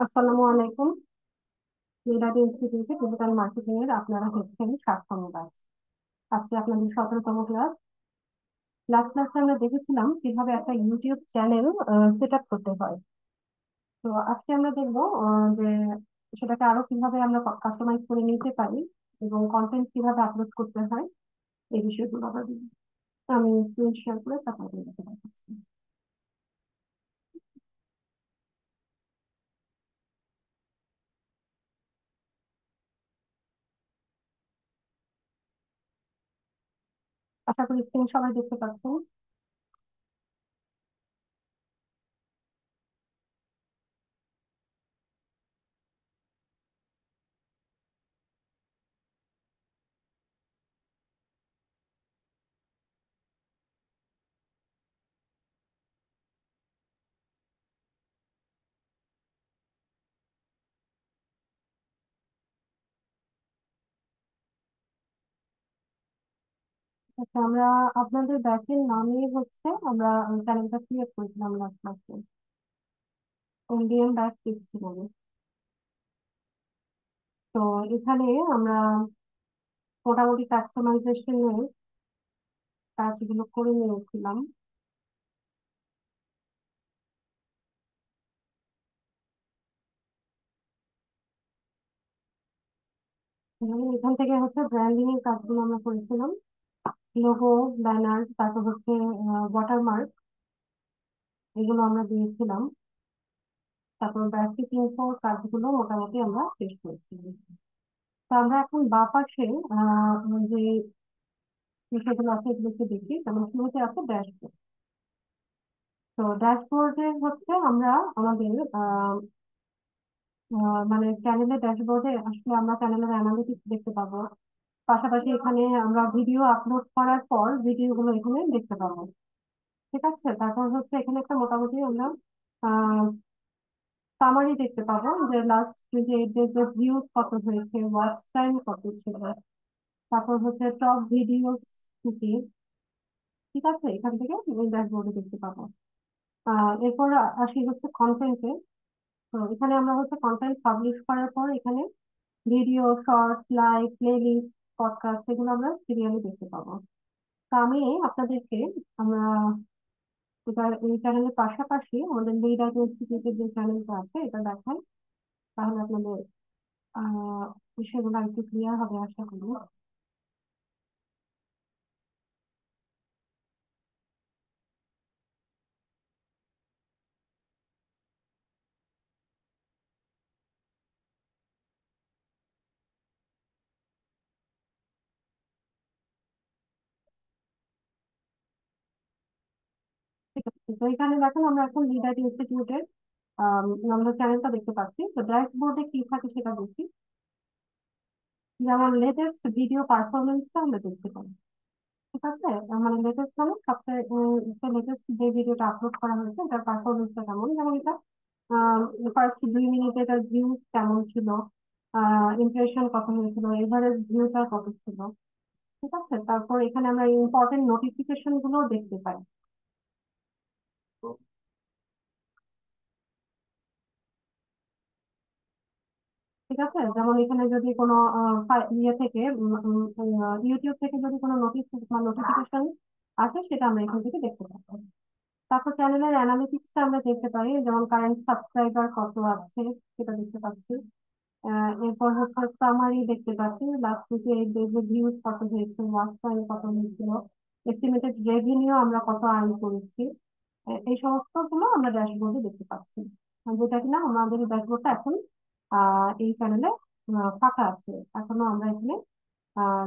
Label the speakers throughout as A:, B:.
A: আসসালামু আলাইকুম। মিরাজ ইনস্টিটিউটে ডিজিটাল মার্কেটিং এর আপনারা হচ্ছেন সাততম ব্যাচ আজকে আপনাদের সতেরোতম ক্লাস লাস্ট ক্লাসে আমরা দেখেছিলাম কীভাবে একটা ইউটিউব চ্যানেল সেট আপ করতে হয়। তো আজকে আমরা দেখব যে সেটাকে আরও কীভাবে আমরা কাস্টমাইজ করে নিতে পারি এবং কন্টেন্ট কীভাবে আপলোড করতে হয়, এই বিষয়গুলো আমরা আমি স্ক্রিন শেয়ার করে তারপরে দেখাচ্ছি। আশা করি স্ক্রিন সবাই দেখতে পাচ্ছেন আচ্ছা আমরা আপনাদের ব্যাচের নামে হচ্ছে, আমরা চ্যানেলটা ক্রিয়েট করেছিলাম লাস্ট ক্লাসে ইন্ডিয়ান ব্যাচ টিপস বলে। তো এখানে আমরা মোটামুটি কাস্টমাইজেশনের কাজগুলো করে নিয়েছিলাম। এখান থেকে হচ্ছে ব্র্যান্ডিং এর কাজগুলো আমরা করেছিলাম। লোগো ব্যানার তারপর হচ্ছে ওয়াটারমার্ক এগুলো আমরা দিয়েছিলাম। তারপর বেসিক ইনফো কাজগুলো মোটামুটি আমরা শেষ করেছি। তো আমরা এখন বা পাশে যে বিষয়গুলো আছে এগুলো একটু দেখি। যেমন শুরুতে আছে ড্যাশবোর্ড তো ড্যাশবোর্ডে হচ্ছে আমরা আমাদের মানে চ্যানেলের ড্যাশবোর্ডে আসলে আমরা চ্যানেলের অ্যানালিটিক্স দেখতে পাবো। পাশাপাশি এখানে আমরা ভিডিও আপলোড করার পর ভিডিও গুলো এখানে দেখতে পাবো। ঠিক আছে? তারপর হচ্ছে এখানে একটা মোটামুটি আমরা সামারি দেখতে পাবো যে লাস্ট টোয়েন্টি এইট ডেজ এর কত হয়েছে ওয়াচ টাইম কত ছিল, তারপর হচ্ছে টপ ভিডিওস কি ঠিক আছে? এখান থেকে ড্যাশবোর্ডে দেখতে পাবো। এরপর আসি হচ্ছে কন্টেন্টে তো এখানে আমরা হচ্ছে কন্টেন্ট পাবলিশ করার পর এখানে video shorts live playlist podcast এগুলো আমরা সিরিয়ালে দেখতে পাবো। তো আমি আপনাদেরকে আমরা এটা এই চ্যানেলের পাশাপাশি আমাদের লিডার ইনস্টিটিউটের যে চ্যানেলটা আছে, এটা দেখাই। তাহলে আপনাদের, আহ, বিষয়গুলো একটু ক্লিয়ার হবে, আশা করি ঠিক আছে তো এখানে দেখেন আমরা এখন লিডার ইনস্টিটিউটের আমরা চ্যানেলটা দেখতে পাচ্ছি। তো ড্যাশবোর্ডে কি থাকে সেটা দেখি। যেমন লেটেস্ট ভিডিও পারফরমেন্সটা আমরা দেখতে পাই ঠিক আছে? মানে লেটেস্ট মানে সবচেয়ে লেটেস্ট যে ভিডিওটা আপলোড করা হয়েছে এটার পারফরমেন্সটা কেমন? যেমন এটা ফার্স্ট দুই মিনিটে এটার ভিউজ কেমন ছিল? ইমপ্রেশন কত হয়েছিল? এভারেজ ভিউটা কত ছিল? ঠিক আছে? তারপর এখানে আমরা ইম্পর্টেন্ট নোটিফিকেশনগুলো দেখতে পাই। ঠিক আছে? যেমন এখানে যদি কোনো ইয়ে থেকে ইউটিউব থেকে যদি কোনো নোটিস বা নোটিফিকেশন আসে, সেটা আমরা এখান থেকে দেখতে পাবো। তারপর চ্যানেলের অ্যানালিটিক্সটা আমরা দেখতে পাই যেমন কারেন্ট সাবস্ক্রাইবার কত আছে, সেটা দেখতে পাচ্ছি। এরপর হচ্ছে সামারি দেখতে পাচ্ছি লাস্ট উইকে এই ডেজে ভিউজ কত হয়েছে ওয়াচ টাইম কত হয়েছিল এস্টিমেটেড রেভিনিউ আমরা কত আর্ন করেছি এই সমস্তগুলো আমরা ড্যাশবোর্ডে দেখতে পাচ্ছি। যেটা কিনা আমাদের ড্যাশবোর্ডটা এখন এই চ্যানেলে ফাঁকা আছে। এখনও আমরা এখানে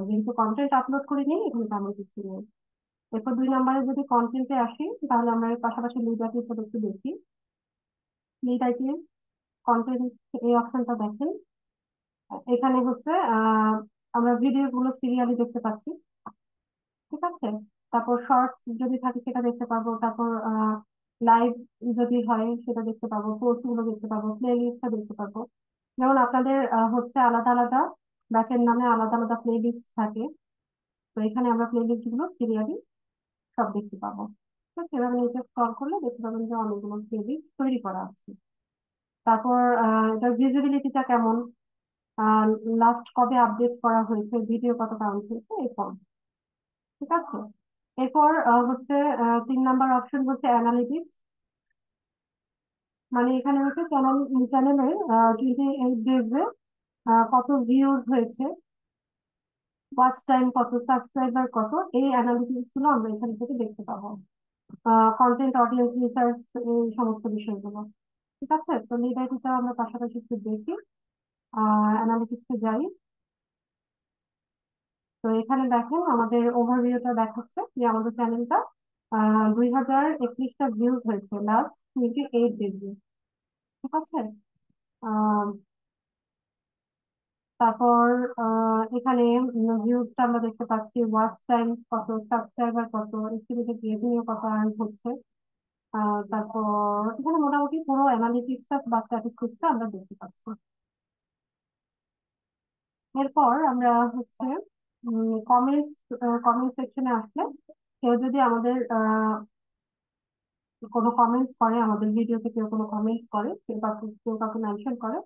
A: যেহেতু কন্টেন্ট আপলোড করিনি, এখানে তেমন কিছু নেই। এরপর দুই নম্বরে যদি কন্টেন্টে আসি, তাহলে আমরা পাশাপাশি লিড আইটিএস একটু দেখি। লিড আইটিএস কন্টেন্ট এই অপশনটা দেখেন। এখানে হচ্ছে আমরা ভিডিও গুলো সিরিয়ালি দেখতে পাচ্ছি। ঠিক আছে? তারপর শর্টস যদি থাকে, সেটা দেখতে পাবো। তারপর লাইভ যদি হয়, সেটা দেখতে পাবো। পোস্টগুলো দেখতে পাবো। প্লে লিস্টটা দেখতে পাবো। যেমন আপনাদের হচ্ছে আলাদা আলাদা ব্যাচের নামে আলাদা আলাদা প্লে থাকে। তো এখানে আমরা প্লে গুলো সিরিয়ালি সব দেখতে পাবো। সেভাবে নিচে স্ক্রল করলে দেখতে পাবেন যে অনেকগুলো প্লে তৈরি করা আছে। তারপর এটার ভিজিবিলিটিটা কেমন? লাস্ট কবে আপডেট করা হয়েছে ভিডিও কত কাউন্ট হয়েছে ফর্ম ঠিক আছে? এরপর হচ্ছে তিন নাম্বার অপশন হচ্ছে অ্যানালিটিক্স মানে এখানে হচ্ছে চ্যানেল চ্যানেলে টোয়েন্টি এইট ডেজে কত ভিউজ হয়েছে ওয়াচ টাইম কত সাবস্ক্রাইবার কত, এই অ্যানালিটিক্সগুলো আমরা এখান থেকে দেখতে পাবো। কন্টেন্ট অডিয়েন্স রিসার্চ এই সমস্ত বিষয়গুলো। ঠিক আছে? তো লিড আমরা পাশাপাশি একটু দেখি। অ্যানালিটিক্সে যাই। তো এখানে দেখেন, আমাদের ওভারভিউটা দেখাচ্ছে যে আমাদের চ্যানেলটা দুই হাজার একত্রিশটা ভিউজ হয়েছে। লাস্ট টোয়েন্টি এইট ডেজে ঠিক আছে? তারপর এখানে ভিউজটা আমরা দেখতে পাচ্ছি ওয়াচ টাইম কত সাবস্ক্রাইবার কত এস্টিমেটেড রেভিনিউ কত আর্ন হচ্ছে। তারপর, এখানে মোটামুটি পুরো অ্যানালিটিক্সটা বা স্ট্যাটিস্টিক্সটা আমরা দেখতে পাচ্ছি। এরপর আমরা হচ্ছে কমেন্টস কমেন্ট সেকশনে আসলে কেউ যদি আমাদের কোনো কমেন্টস করে, আমাদের ভিডিওতে কেউ কোনো কমেন্টস করে, কেউ কাউকে কেউ কাউকে মেনশন করে,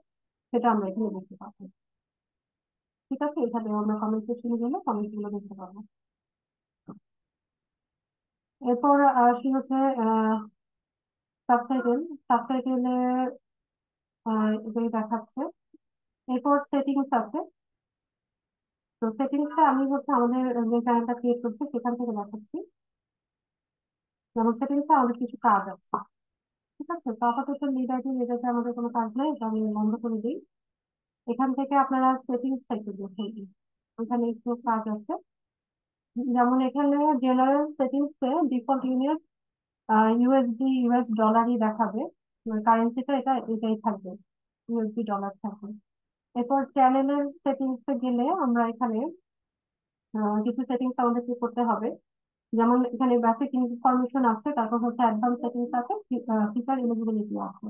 A: সেটা আমরা এখানে দেখতে পাবো। ঠিক আছে? এখানে আমরা কমেন্ট সেকশনে গেলে কমেন্টসগুলো দেখতে পাবো। এরপর আসি হচ্ছে সাবটাইটেল সাবটাইটেলে এটাই দেখাচ্ছে। এরপর সেটিংস আছে। তো সেটিংসটা আমি হচ্ছে আমাদের যে চ্যানেলটা ক্রিয়েট করছি, সেখান থেকে দেখাচ্ছি। যেমন সেটিংসে আমাদের কিছু কাজ আছে। ঠিক আছে? তো আপাতত লিড আইডি এটাতে আমাদের কোনো কাজ নেই, এটা আমি বন্ধ করে দিই। এখান থেকে আপনারা সেটিংসটা একটু দেখে নিন ওখানে একটু কাজ আছে। যেমন এখানে জেনারেল সেটিংসে ডিফল্ট ইউনিট ইউএসডি ইউএস ডলারই দেখাবে। কারেন্সিটা এটা, এটাই থাকবে। ইউএসডি ডলার থাকবে। এরপর চ্যানেলের সেটিংসে গেলে আমরা এখানে কিছু সেটিংস আমাদের আমাদেরকে করতে হবে? যেমন এখানে বেসিক ইনফরমেশন আছে, তারপর হচ্ছে অ্যাডভান্স সেটিংস আছে ফিচার এলিজিবিলিটি আছে।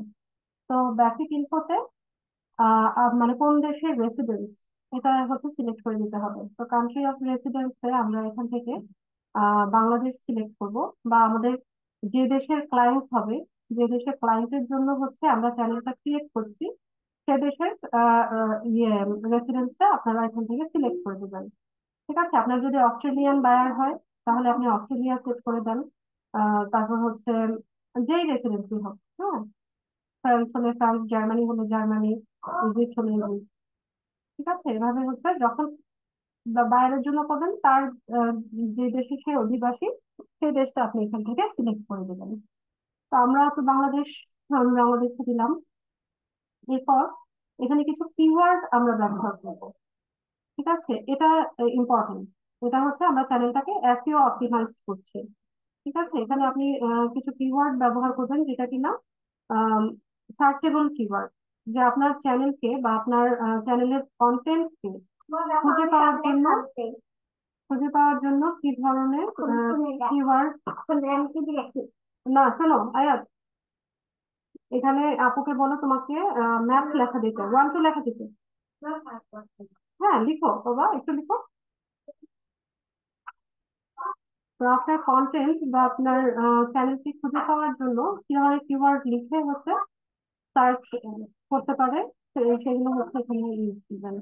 A: তো বেসিক ইনফোতে মানে কোন দেশের রেসিডেন্স এটা হচ্ছে সিলেক্ট করে নিতে হবে। তো কান্ট্রি অফ রেসিডেন্সে আমরা এখান থেকে বাংলাদেশ সিলেক্ট করব, বা আমাদের যে দেশের ক্লায়েন্ট হবে, যে দেশের ক্লায়েন্টের জন্য হচ্ছে আমরা চ্যানেলটা ক্রিয়েট করছি সে দেশের আহ, আহ, ইয়ে রেসিডেন্সটা আপনারা এখান থেকে সিলেক্ট করে দেবেন। ঠিক আছে? আপনার যদি অস্ট্রেলিয়ান বায়ার হয় তাহলে আপনি অস্ট্রেলিয়া সেট করে দেন। তারপর হচ্ছে যেই রেসিডেন্সি হোক হ্যাঁ? ফ্রান্স হলে ফ্রান্স জার্মানি হলে জার্মানি ইজিপ্ট হলে ঠিক আছে? এভাবে হচ্ছে যখন বাইরের জন্য করবেন তার যে দেশে সে অধিবাসী সেই দেশটা আপনি এখান থেকে সিলেক্ট করে দেবেন। তো আমরা তো বাংলাদেশ আমি বাংলাদেশে দিলাম এরপর এখানে কিছু কিওয়ার্ড আমরা ব্যবহার করব। ঠিক আছে? এটা ইম্পর্টেন্ট এটা হচ্ছে আমরা চ্যানেলটাকে এসইও অপটিমাইজড করছি। ঠিক আছে? এখানে আপনি কিছু কিওয়ার্ড ব্যবহার করবেন যেটা কিনা সার্চেবল কিওয়ার্ড যে আপনার চ্যানেলকে বা আপনার চ্যানেলের কন্টেন্টকে খুঁজে পাওয়ার জন্য খুঁজে পাওয়ার জন্য কি ধরনের কিওয়ার্ড না শোনো আয়াত এখানে আপুকে বলো তোমাকে ম্যাথ লেখা দিতে ওয়ান টু লেখা দিতে হ্যাঁ লিখো বাবা, একটু লিখো। তো আপনার কন্টেন্ট বা আপনার চ্যানেলটি খুঁজে পাওয়ার জন্য কি ধরনের কিওয়ার্ড লিখে হচ্ছে সার্চ করতে পারে সেগুলো হচ্ছে এখানে ইউজ দিবেন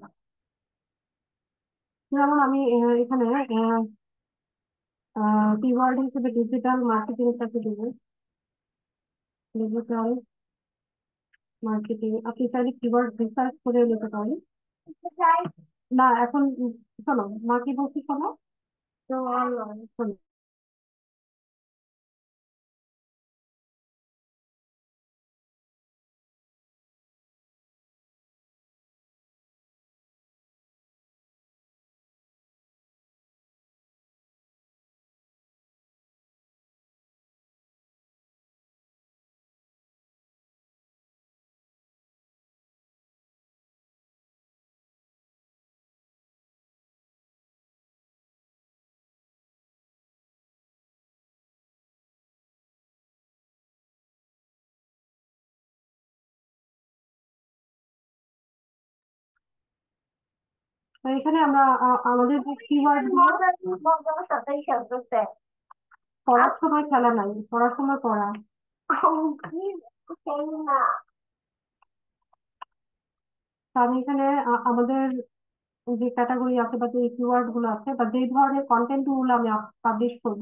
A: যেমন আমি এখানে কিওয়ার্ড হিসেবে ডিজিটাল মার্কেটিংটাকে দেব। ডিজিটাল মার্কেটিং আপনি চাইলে কিওয়ার্ড রিসার্চ করে নিতে পারেন। না এখন শোনো মাকে বলছি শোনো তো শোনো। এখানে আমরা আমাদের যে কিওয়ার্ড পড়ার সময় খেলা নাই, পড়ার সময় পড়া। আমি এখানে আমাদের যে ক্যাটাগরি আছে বা যে কিওয়ার্ডগুলো আছে বা যে ধরনের কন্টেন্টগুলো আমি পাবলিশ করব,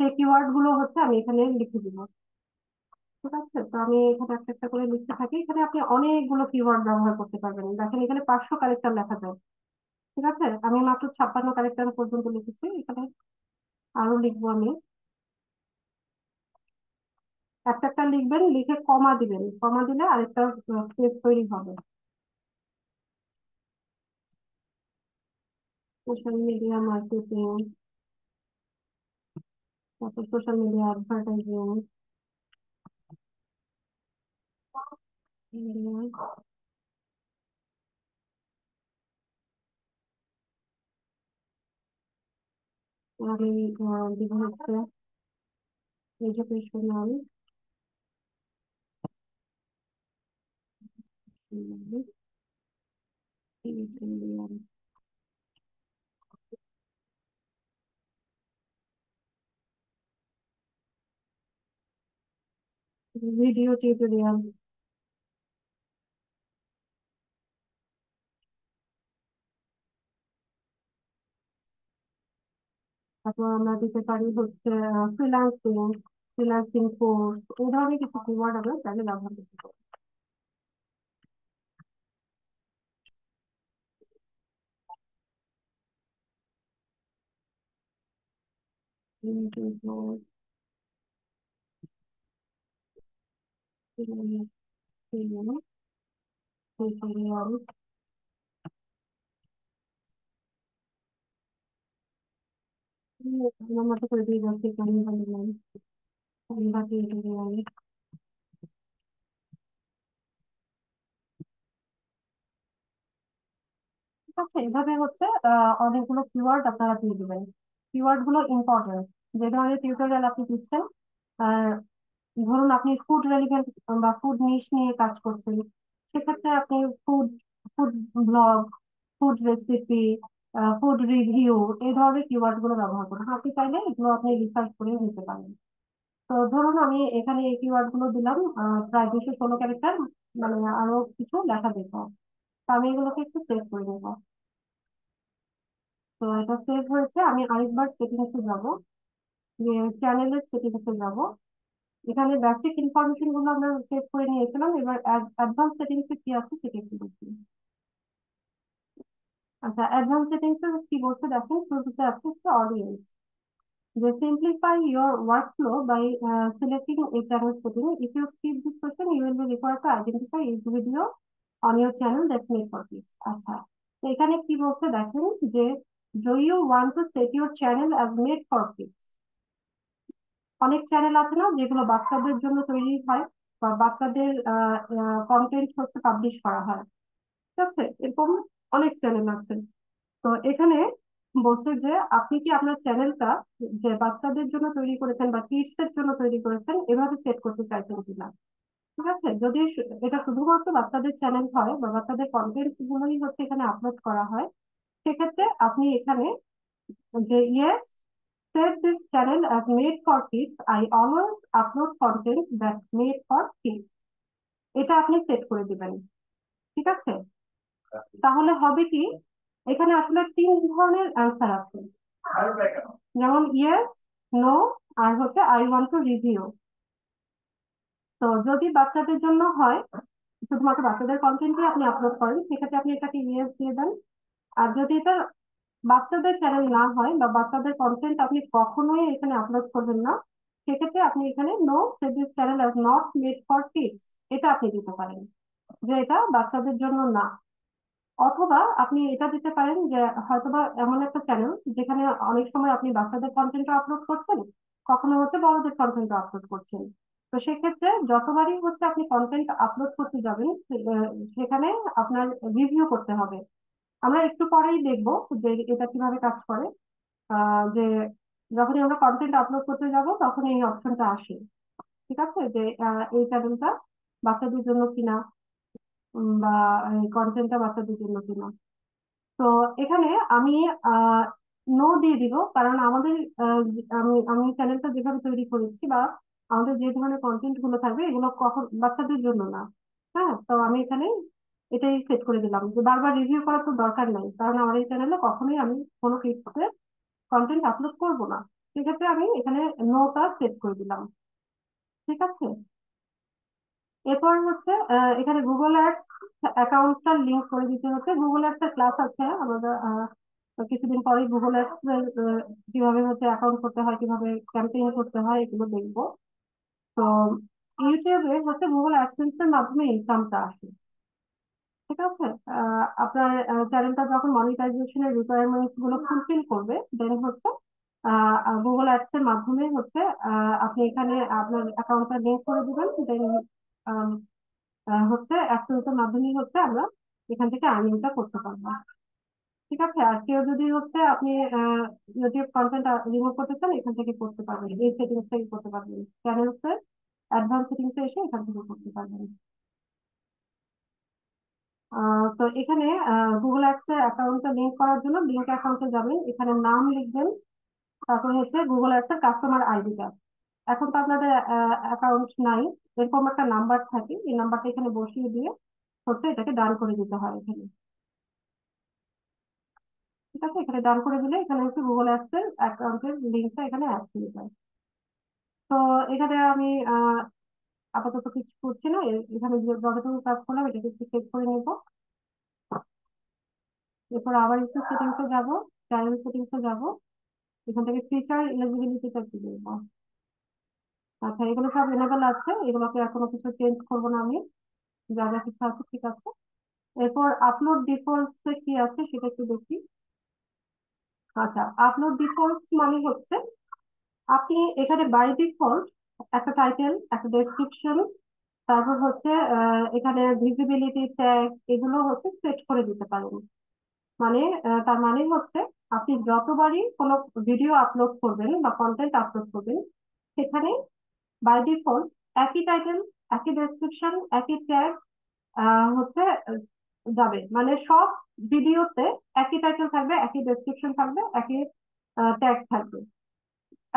A: সেই কিওয়ার্ডগুলো হচ্ছে আমি এখানে লিখে দিব। ঠিক আছে? তো আমি এখানে একটা একটা করে লিখতে থাকি। এখানে আপনি অনেকগুলো কিওয়ার্ড ব্যবহার করতে পারবেন। দেখেন এখানে পাঁচশো ক্যারেক্টার লেখা যায়। ঠিক আছে? আমি মাত্র ছাপ্পান্ন ক্যারেক্টার পর্যন্ত লিখেছি। এখানে আরও লিখব আমি। একটা একটা লিখবেন, লিখে কমা দিবেন। কমা দিলে আরেকটা স্পেস তৈরি হবে। সোশ্যাল মিডিয়া মার্কেটিং তারপর সোশ্যাল মিডিয়া অ্যাডভার্টাইজিং আমি আহ, দিব হচ্ছে এডুকেশনাল ভিডিও টিউটোরিয়াল তারপর আমরা দিতে পারি হচ্ছে ফ্রিল্যান্সিং ফ্রিল্যান্সিং কোর্স এই ধরনের কিছু কিওয়ার্ড আমরা চাইলে ব্যবহার করতে পারি টিউটোরিয়াল আমার মতো করে দিয়ে যাচ্ছি ক্যানভা নিলাম ক্যানভা টিউটোরিয়াল ঠিক আছে এভাবে হচ্ছে অনেকগুলো কিওয়ার্ড আপনারা দিয়ে দিবেন। কিওয়ার্ডগুলো ইম্পর্টেন্ট যে ধরনের টিউটোরিয়াল আপনি দিচ্ছেন, আর ধরুন আপনি ফুড রেলিভেন্ট বা ফুড নিশ নিয়ে কাজ করছেন, সেক্ষেত্রে আপনি food food blog food recipe food review এই ধরনের কিওয়ার্ডগুলো ব্যবহার করুন। আপনি চাইলে এগুলো আপনি রিসার্চ করে নিতে পারেন। তো ধরুন আমি এখানে এই কিওয়ার্ডগুলো দিলাম প্রায় দুশো ষোলো ক্যারেক্টার মানে আরও কিছু লেখা দেখব। তো আমি এগুলোকে একটু সেভ করে নেব। তো এটা সেভ হয়েছে। আমি আরেকবার সেটিংসে যাব। যে চ্যানেলের সেটিংসে যাব। এখানে বেসিক ইনফরমেশনগুলো আমরা সেভ করে নিয়েছিলাম। এবার অ্যাডভান্স সেটিংসে কি আছে সেটা একটু দেখি। আচ্ছা অ্যাডভান্স কি বলছে? দেখো আছে অডিয়েন্স যে simplify your workflow by selecting এই channel setting if skip this you will be require to identify channel that made for kids আচ্ছা এখানে কি বলছে দেখেন যে do you to set your channel as made for kids অনেক channel আছে না, যেগুলো বাচ্চাদের জন্য তৈরি হয় বা বাচ্চাদের কন্টেন্ট হচ্ছে পাবলিশ করা হয়। ঠিক আছে? এরকম অনেক চ্যানেল আছে। তো এখানে বলছে যে, আপনি কি আপনার চ্যানেলটা যে বাচ্চাদের জন্য তৈরি করেছেন বা কিডস এর জন্য তৈরি করেছেন, এভাবে সেট করতে চাইছেন কিনা? ঠিক আছে? যদি এটা শুধুমাত্র বাচ্চাদের চ্যানেল হয় বা বাচ্চাদের কন্টেন্ট গুলোই হচ্ছে এখানে আপলোড করা হয়, সেক্ষেত্রে আপনি এখানে যে yes set this channel as made for kids. I always upload content that's made for kids. এটা আপনি সেট করে দিবেন। ঠিক আছে? তাহলে হবে কি? এখানে আসলে তিন ধরনের অ্যান্সার আছে। যেমন ইয়েস নো আর হচ্ছে আই ওয়ান্ট টু রিভিউ তো যদি বাচ্চাদের জন্য হয় শুধুমাত্র বাচ্চাদের কন্টেন্টই আপনি আপলোড করেন সেক্ষেত্রে আপনি এটাকে ইয়েস দিয়ে দেন। আর যদি এটা বাচ্চাদের চ্যানেল না হয় বা বাচ্চাদের কন্টেন্ট আপনি কখনোই এখানে আপলোড করবেন না সেক্ষেত্রে আপনি এখানে no set this channel are not made for kids এটা আপনি দিতে পারেন। যে এটা বাচ্চাদের জন্য না। অথবা আপনি এটা দিতে পারেন যে হয়তোবা এমন একটা চ্যানেল যেখানে অনেক সময় আপনি বাচ্চাদের কন্টেন্ট আপলোড করছেন, কখনো হচ্ছে বড়দের কন্টেন্ট আপলোড করছেন। তো সেক্ষেত্রে যতবারই হচ্ছে আপনি কন্টেন্ট আপলোড করতে যাবেন সেখানে আপনার রিভিউ করতে হবে। আমরা একটু পরেই দেখব যে এটা কীভাবে কাজ করে। যে যখনই আমরা কন্টেন্ট আপলোড করতে যাব তখন এই অপশনটা আসে। ঠিক আছে? যে এই চ্যানেলটা বাচ্চাদের জন্য কিনা বা কন্টেন্টটা বাচ্চাদের জন্য কিনা। তো এখানে আমি নো দিয়ে দিব, কারণ আমাদের আমি আমি চ্যানেলটা যেভাবে তৈরি করেছি বা আমাদের যে ধরনের কন্টেন্টগুলো থাকবে, এগুলো কখন, বাচ্চাদের জন্য না। হ্যাঁ? তো আমি এখানে এটাই সেট করে দিলাম যে বারবার রিভিউ করার তো দরকার নাই, কারণ আমার এই চ্যানেলে কখনোই আমি কোনো টিপসে কন্টেন্ট আপলোড করব না। সেক্ষেত্রে আমি এখানে নোটা সেট করে দিলাম। ঠিক আছে? এরপর হচ্ছে এখানে গুগল অ্যাডস অ্যাকাউন্টটা লিংক করে দিতে হচ্ছে। গুগল অ্যাডস এর ক্লাস আছে আমাদের কিছুদিন পরেই গুগল অ্যাডস কীভাবে হচ্ছে অ্যাকাউন্ট করতে হয়, কীভাবে ক্যাম্পেইন করতে হয়, এগুলো দেখব। তো ইউটিউবে হচ্ছে গুগল অ্যাডসেন্স এর মাধ্যমে ইনকামটা আসে। ঠিক আছে? আপনার চ্যানেলটা যখন মনিটাইজেশনের রিকোয়ারমেন্টসগুলো ফুলফিল করবে দেন হচ্ছে গুগল অ্যাডস এর মাধ্যমে হচ্ছে আপনি এখানে আপনার অ্যাকাউন্টটা লিংক করে দেবেন দেন হচ্ছে অ্যাডসেন্স এর মাধ্যমে হচ্ছে আমরা এখান থেকে আর্নিংটা করতে পারব। ঠিক আছে? আর কেউ যদি হচ্ছে আপনি ইউটিউব কন্টেন্ট রিমুভ করতে চান, এখান থেকে করতে পারবেন। এই সেটিংস থেকে করতে পারবেন। চ্যানেলস অ্যাডভান্স সেটিংসে এসে এখান থেকে করতে পারবেন। তো এখানে গুগল অ্যাপস এর অ্যাকাউন্টটা লিংক করার জন্য লিংক অ্যাকাউন্টে যাবেন। এখানে নাম লিখবেন। তারপর হচ্ছে গুগল অ্যাপস এর কাস্টমার আইডিটা এখন তো আপনাদের অ্যাকাউন্ট নাই। এরকম একটা নাম্বার থাকে, এই নাম্বারটা এখানে বসিয়ে দিয়ে হচ্ছে এটাকে ডান করে দিতে হয় এখানে। ঠিক আছে? এখানে ডান করে দিলে এখানে হচ্ছে গুগল অ্যাপস এর অ্যাকাউন্টের লিঙ্কটা এখানে অ্যাড হয়ে যায়। তো এখানে আমি আপাতত কিছু করছি না। এখানে যতটুকু কাজ করলাম এটাকে একটু চেক করে নেব। এরপর আবার একটু সেটিংসে যাব চ্যানেল সেটিংসে যাব। এখান থেকে ফিচার এলিজিবিলিটিটা কি দেবো আচ্ছা এগুলো সব এনেবেল আছে, এগুলোকে এখনও কিছু চেঞ্জ করব না আমি। যা যা কিছু আছে, ঠিক আছে। এরপর আপলোড ডিফল্টস কি আছে সেটা একটু দেখি। আচ্ছা আপলোড ডিফল্টস মানে হচ্ছে, আপনি এখানে বাই ডিফল্ট একটা টাইটেল একটা ডেসক্রিপশন তারপর হচ্ছে এখানে ভিজিবিলিটি ট্যাগ এগুলো হচ্ছে সেট করে দিতে পারেন। মানে তার মানে হচ্ছে, আপনি যতবারই কোনো ভিডিও আপলোড করবেন বা কন্টেন্ট আপলোড করবেন, সেখানে বাই ডিফল্ট একই টাইটেল একই ডেসক্রিপশন একই ট্যাগ হচ্ছে যাবে। মানে সব ভিডিওতে একই টাইটেল থাকবে, একই ডেসক্রিপশন থাকবে, একই ট্যাগ থাকবে।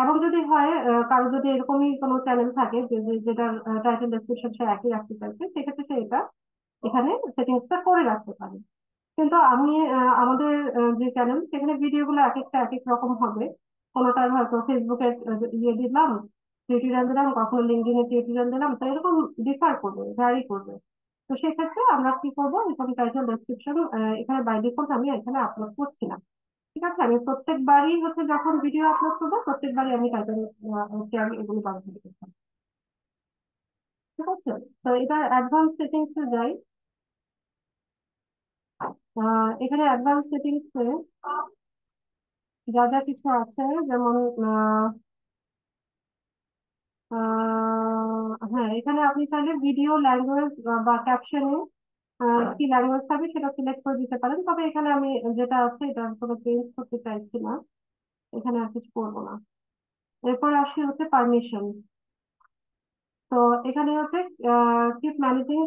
A: এবং যদি হয় কারও যদি এরকমই কোনো চ্যানেল থাকে যে টাইটেল ডেসক্রিপশন সে একই রাখতে চাইছে, সেক্ষেত্রে সে এটা এখানে সেটিংসটা করে রাখতে পারে। কিন্তু আমি আমাদের যে চ্যানেল সেখানে ভিডিওগুলো এক একটা, এক এক রকম হবে। কোনোটার হয়তো ফেসবুকে ইয়ে দিলাম টিউটোরিয়াল দিলাম, কখনো লিঙ্কডিনে টিউটোরিয়াল দিলাম, তো এরকম ডিফার করবে ভ্যারি করবে। তো সেক্ষেত্রে আমরা কি করব? এখানে টাইটেল ডেসক্রিপশন এখানে বাই ডিফল্ট আমি এখানে আপলোড করছি না ঠিক আছে? আমি প্রত্যেকবারই হচ্ছে যখন ভিডিও আপলোড করব, প্রত্যেকবারই আমি টাইটেল ট্যাগ এগুলো ব্যবহার করতাম ঠিক আছে? তো এটা অ্যাডভান্স সেটিংসে যাই। এখানে অ্যাডভান্স সেটিংসে যা যা কিছু আছে, যেমন হ্যাঁ এখানে আপনি চাইলে ভিডিও ল্যাঙ্গুয়েজ বা ক্যাপশনে কি ল্যাঙ্গুয়েজ থাকবে সেটা সিলেক্ট করে দিতে পারেন। তবে এখানে আমি যেটা আছে এটা কোনো চেঞ্জ করতে চাইছি না। এখানে আর কিছু করব না। এরপর আসি হচ্ছে পারমিশন তো এখানে হচ্ছে keep managing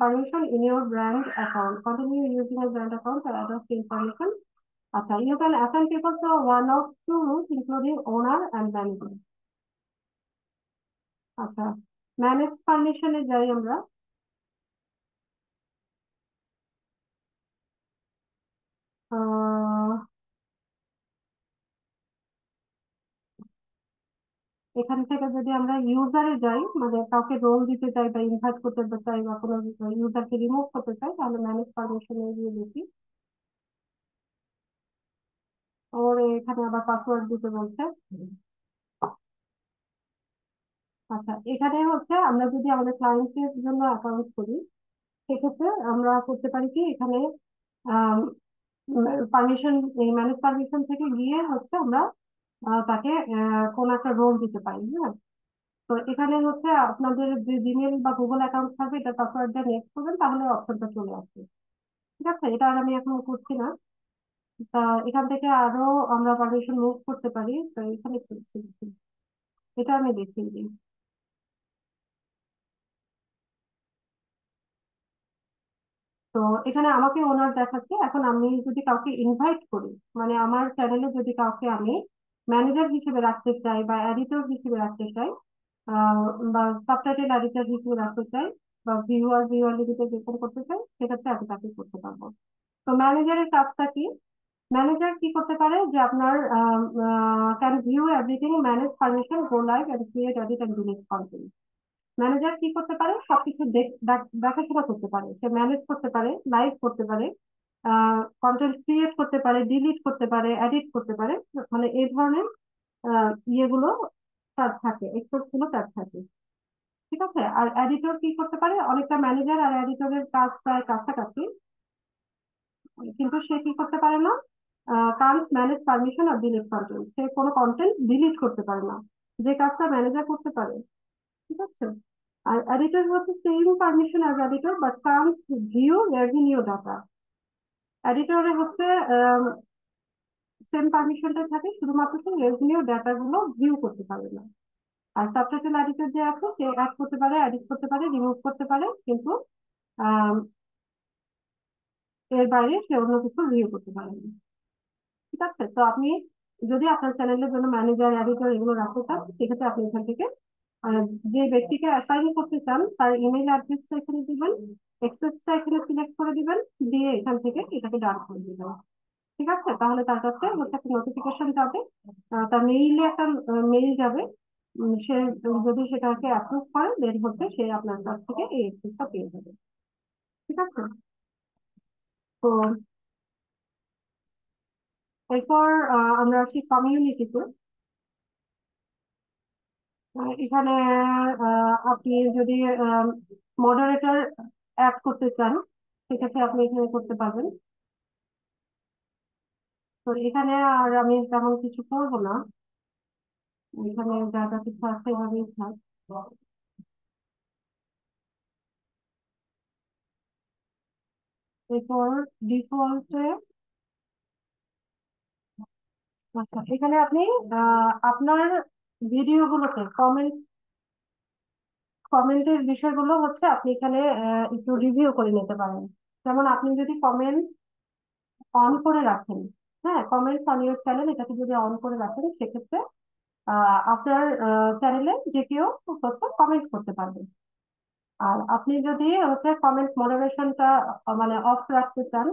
A: permission in your brand account continue using a brand account or other field permission আচ্ছা you can assign people to one of two rules including owner and manager আচ্ছা ম্যানেজ পারমিশনে যাই আমরা। এখান থেকে যদি আমরা ইউজারে যাই মানে কাউকে রোল দিতে চাই বা ইনভাইট করতে চাই বা কোনো ইউজারকে রিমুভ করতে চাই, তাহলে ম্যানেজ পারমিশনে গিয়ে দেখি। ওর এখানে আবার পাসওয়ার্ড দিতে বলছে। আচ্ছা এখানে হচ্ছে আমরা যদি আমাদের ক্লায়েন্টের জন্য অ্যাকাউন্ট করি, সেক্ষেত্রে আমরা করতে পারি কি, এখানে পারমিশন এই ম্যানেজ পারমিশন থেকে গিয়ে হচ্ছে আমরা তাকে কোন একটা রোল দিতে পারি হ্যাঁ? তো এখানে হচ্ছে আপনাদের যে জিমেল বা গুগল অ্যাকাউন্ট থাকবে এটা পাসওয়ার্ডটা নেক্সট করবেন, তাহলে অপশনটা চলে আসবে। ঠিক আছে? এটা আর আমি এখন করছি না। তা এখান থেকে আরও আমরা পারমিশন মুভ করতে পারি, তো এখানে এটা আমি দেখিয়ে দিই। তো এখানে আমাকে ওনার দেখাচ্ছে, এখন আমি যদি কাউকে ইনভাইট করি মানে আমার চ্যানেলে যদি কাউকে আমি ম্যানেজার হিসেবে রাখতে চাই বা এডিটর হিসেবে রাখতে চাই বা সাবটাইটেল এডিটর হিসেবে রাখতে চাই, বা ভিউয়ার ভিউয়ার লিমিটে যেরকম করতে চাই, সেক্ষেত্রে আমি তাকে করতে পারব। তো ম্যানেজারের কাজটা কি? ম্যানেজার কি করতে পারে যে আপনার can view everything manage permission go live and create edit and delete content manager কি করতে পারে? সবকিছু দেখাশোনা করতে পারে। সে ম্যানেজ করতে পারে লাইভ করতে পারে কন্টেন্ট ক্রিয়েট করতে পারে ডিলিট করতে পারে এডিট করতে পারে। মানে এই ধরনের ইয়েগুলো তার থাকে এক্সপোর্টগুলো তার থাকে। ঠিক আছে? আর এডিটর কি করতে পারে? অনেকটা ম্যানেজার আর এডিটরের কাজ প্রায় কাছাকাছি। কিন্তু সে কি করতে পারে না? Can't manage permission or delete content সে কোনো কন্টেন্ট ডিলিট করতে পারে না। যে কাজটা ম্যানেজার করতে পারে ঠিক আছে? আর এডিটর হচ্ছে same permission as editor but can't view revenue data এডিটরে হচ্ছে সেম পারমিশনটা থাকে, শুধুমাত্র সে রেভিনিউ ডাটা গুলো ভিউ করতে পারে না। আর সাবটাইটেল এডিটর যে আছে, সে অ্যাড করতে পারে এডিট করতে পারে রিমুভ করতে পারে, কিন্তু এর বাইরে সে অন্য কিছু ভিউ করতে পারে না। ঠিক আছে? তো আপনি যদি আপনার চ্যানেলের জন্য ম্যানেজার এডিটর এগুলো রাখতে চান, সেক্ষেত্রে আপনি এখান থেকে যে ব্যক্তিকে অ্যাসাইন করতে চান, তার ইমেল অ্যাড্রেসটা এখানে দিবেন এক্সেসটা এখানে সিলেক্ট করে দিবেন, দিয়ে এখান থেকে এটাকে ডান করে দিবেন ঠিক আছে? তাহলে তার কাছে হচ্ছে একটা নোটিফিকেশন যাবে। তার মেইলে একটা মেইল যাবে। সে যদি সেটাকে অ্যাপ্রুভ করে দেন হচ্ছে সে আপনার কাছ থেকে এই এক্সেসটা পেয়ে যাবে। ঠিক আছে? তো এরপর আমরা আসি কমিউনিটিতে এখানে আপনি যদি মডারেটর অ্যাড করতে চান, সেক্ষেত্রে আপনি এখানে করতে পারবেন। তো এখানে আর আমি তেমন কিছু করব না। এখানে যা যা কিছু আছে এভাবেই থাক এরপর ডিফল্টে আচ্ছা এখানে আপনি আপনার ভিডিওগুলোতে কমেন্ট কমেন্টের বিষয়গুলো হচ্ছে আপনি এখানে একটু রিভিউ করে নিতে পারেন। যেমন আপনি যদি কমেন্ট অন করে রাখেন হ্যাঁ কমেন্টস অন ইউর চ্যানেল এটাকে যদি অন করে রাখেন, সেক্ষেত্রে আপনার চ্যানেলে যে কেউ হচ্ছে কমেন্ট করতে পারবে। আর আপনি যদি হচ্ছে কমেন্ট মডারেশনটা মানে অফ রাখতে চান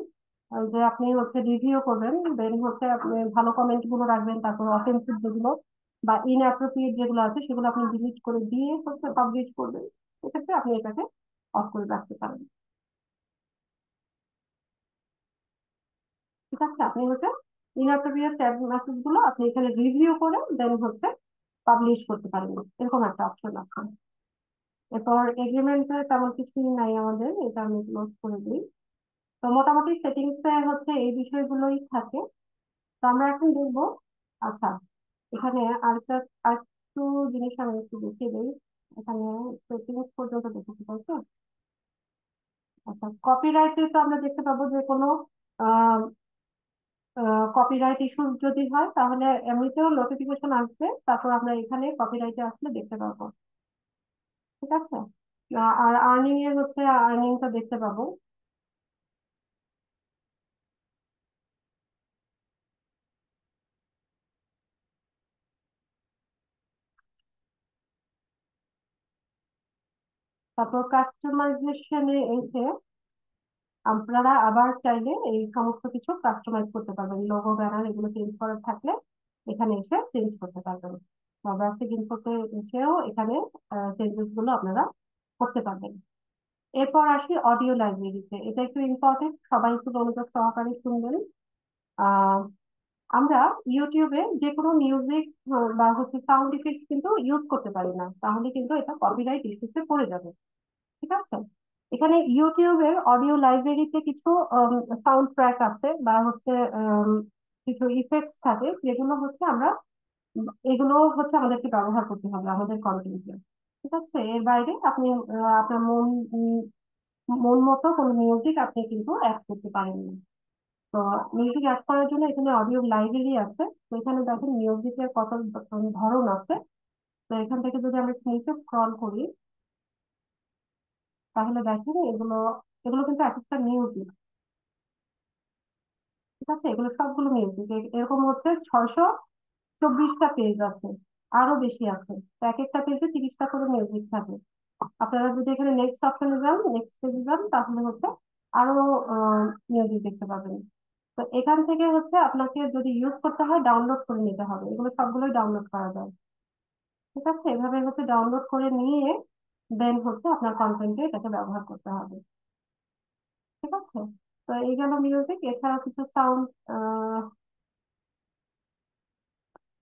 A: যে আপনি হচ্ছে রিভিউ করবেন দেন হচ্ছে আপনি ভালো কমেন্টগুলো রাখবেন, তারপর অফেন্সিভ যেগুলো বা ইনঅ্যাপ্রোপ্রিয়েট যেগুলো আছে, সেগুলো আপনি ডিলিট করে দিয়ে হচ্ছে পাবলিশ করবেন। সেক্ষেত্রে আপনি এটাকে অফ করে রাখতে পারেন। ঠিক আছে? আপনি হচ্ছে ইনঅ্যাপ্রোপ্রিয়েট ট্যাগ মেসেজগুলো আপনি এখানে রিভিউ করে দেন হচ্ছে পাবলিশ করতে পারেন। এরকম একটা অপশন আছে। এরপর এগ্রিমেন্টে তেমন কিছুই নাই আমাদের, এটা আমি ক্লোজ করে দিই। তো মোটামুটি সেটিংস হচ্ছে এই বিষয়গুলোই থাকে। তো আমরা এখন দেখব আচ্ছা এখানে আরেকটা, আরেকটু জিনিস আমি একটু দেখিয়ে দিই। এখানে সেটিংস পর্যন্ত দেখেছি তাই তো আচ্ছা কপিরাইটে তো আমরা দেখতে পাবো যে কোনো কপিরাইট ইস্যু যদি হয়, তাহলে এমনিতেও নোটিফিকেশন আসবে, তারপর আমরা এখানে কপিরাইটে আসলে দেখতে পাবো। ঠিক আছে? আর আর্নিং এর হচ্ছে আর্নিংটা দেখতে পাবো। তারপর কাস্টমাইজেশনে এসে আপনারা আবার চাইলে এই সমস্ত কিছু কাস্টমাইজ করতে পারবেন। লোগো ব্যানার এগুলো চেঞ্জ করার থাকলে এখানে এসে চেঞ্জ করতে পারবেন। গ্রাফিক ইনফোতে এসেও এখানে চেঞ্জেসগুলো আপনারা করতে পারবেন। এরপর আসি অডিও লাইব্রেরিতে এটা একটু ইম্পর্টেন্ট সবাই একটু মনোযোগ সহকারে শুনবেন। আহ আমরা ইউটিউবে যে কোনো মিউজিক বা হচ্ছে সাউন্ড ইফেক্ট কিন্তু ইউজ করতে পারি না। তাহলে কিন্তু এটা কপিরাইট ইস্যুতে পড়ে যাবে। ঠিক আছে? এখানে ইউটিউবের অডিও লাইব্রেরিতে কিছু সাউন্ড ট্র্যাক আছে বা হচ্ছে কিছু ইফেক্টস থাকে যেগুলো হচ্ছে আমরা, এগুলো হচ্ছে আমাদেরকে ব্যবহার করতে হবে আমাদের কন্টেন্টে ঠিক আছে? এর বাইরে আপনি আপনার মন মন মতো কোনো মিউজিক আপনি কিন্তু অ্যাড করতে পারেন না। তো মিউজিক অ্যাড করার জন্য এখানে অডিও লাইব্রেরি আছে। তো এখানে দেখেন মিউজিকের কত ধরন আছে। তো এখান থেকে যদি আমরা নিচে স্ক্রল করি, তাহলে দেখেন এগুলো এগুলো কিন্তু এক একটা মিউজিক ঠিক আছে? এগুলো সবগুলো মিউজিক এরকম হচ্ছে ছয়শো চব্বিশটা পেজ আছে, আরও বেশি আছে। এক একটা পেজে তিরিশটা করে মিউজিক থাকে। আপনারা যদি এখানে নেক্সট অপশনে যান নেক্সট পেজে যান, তাহলে হচ্ছে আরও মিউজিক দেখতে পাবেন। তো এখান থেকে হচ্ছে আপনাকে যদি ইউজ করতে হয় ডাউনলোড করে নিতে হবে। এগুলো সবগুলোই ডাউনলোড করা যায়। ঠিক আছে? এভাবে হচ্ছে ডাউনলোড করে নিয়ে দেন হচ্ছে আপনার কন্টেন্টে এটাকে ব্যবহার করতে হবে। ঠিক আছে? তো এই গেল মিউজিক এছাড়া কিছু সাউন্ড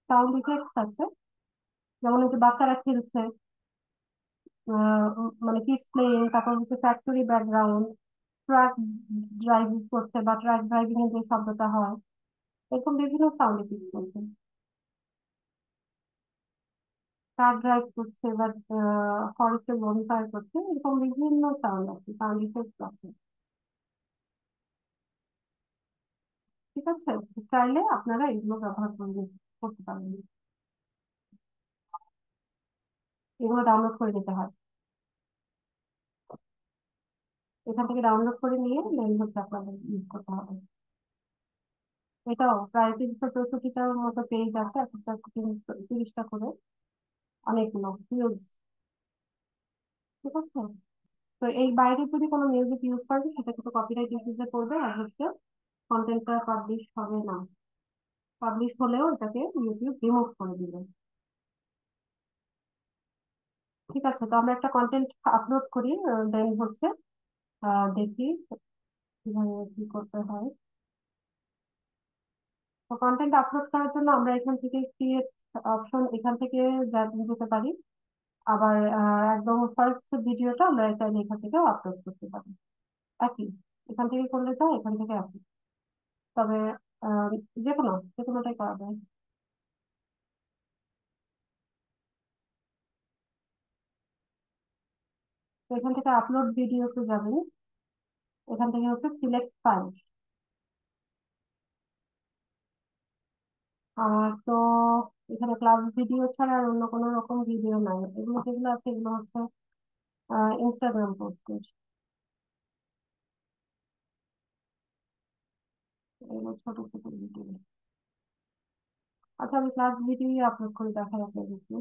A: সাউন্ড ইফেক্টস আছে। যেমন হচ্ছে বাচ্চারা খেলছে মানে কিডস প্লেইং তারপর হচ্ছে ফ্যাক্টরি ব্যাকগ্রাউন্ড ট্রাক ড্রাইভিং করছে বা ট্রাক ড্রাইভিং এর যে শব্দটা হয়, এরকম বিভিন্ন সাউন্ড ইফেক্টস আছে কার ড্রাইভ করছে বা ফরেস্টে বনফায়ার করছে, এরকম বিভিন্ন সাউন্ড আছে সাউন্ড ইফেক্টস আছে। ঠিক আছে? চাইলে আপনারা এগুলো ব্যবহার করে করতে পারেন এগুলো ডাউনলোড করে নিতে হয়। এখান থেকে ডাউনলোড করে নিয়ে দেন হচ্ছে আপনাদের ইউজ করতে হবে। এটাও প্রায় তিনশো চৌষট্টিটার মতো পেজ আছে তিরিশটা করে অনেকগুলো হিউজ ঠিক আছে? তো এই বাইরে যদি কোনো মিউজিক ইউজ করেন সেটা কিন্তু কপিরাইট ইস্যুতে পড়বে আর হচ্ছে কন্টেন্টটা পাবলিশ হবে না। পাবলিশ হলেও এটাকে ইউটিউব রিমুভ করে দিবে। ঠিক আছে, তো আমরা একটা কন্টেন্ট আপলোড করি দেন হচ্ছে দেখি কীভাবে কি করতে হয়। তো কন্টেন্ট আপলোড করার জন্য আমরা এখান থেকে ক্রিয়েট অপশন এখান থেকে যেতে পারি। আবার একদম ফার্স্ট ভিডিওটা আমরা চাইলে এখান থেকেও আপলোড করতে পারি। একই, এখান থেকে করলে যায় এখান থেকে আপলোড তবে যে কোনো যে কোনোটাই করা যায়। এখান থেকে আপলোড ভিডিওসে যাবেন এখান থেকে হচ্ছে সিলেক্ট ফাইলস আমার তো এখানে ক্লাস ভিডিও ছাড়া আর অন্য কোনো রকম ভিডিও নাই। এগুলো যেগুলো আছে এগুলো হচ্ছে ইনস্টাগ্রাম পোস্টের এগুলো ছোট ছোট ভিডিও আচ্ছা আমি ক্লাস ভিডিও আপলোড করে দেখাই আপনাদেরকে।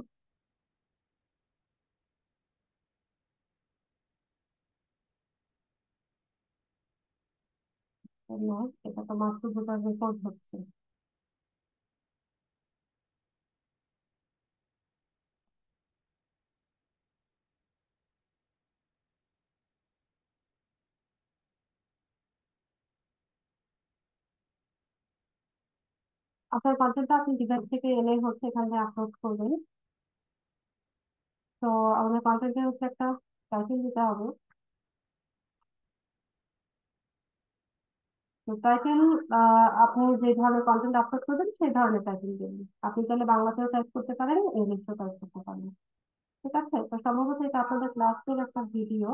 A: এটা তো দুটো রেকর্ড হচ্ছে। আপনার কন্টেন্টটা আপনি ডিভাইস থেকে এনে হচ্ছে এখানে আপলোড করবেন। তো আমাদের কন্টেন্টে হচ্ছে একটা টাইটেল দিতে হবে। তো টাইটেল আপনি যে ধরনের কন্টেন্ট আপলোড করবেন, সেই ধরনের টাইটেল দেবেন আপনি চাইলে বাংলাতেও টাইপ করতে পারেন, ইংলিশেও টাইপ করতে পারেন। ঠিক আছে? তো সম্ভবত এটা আপনাদের ক্লাসের একটা ভিডিও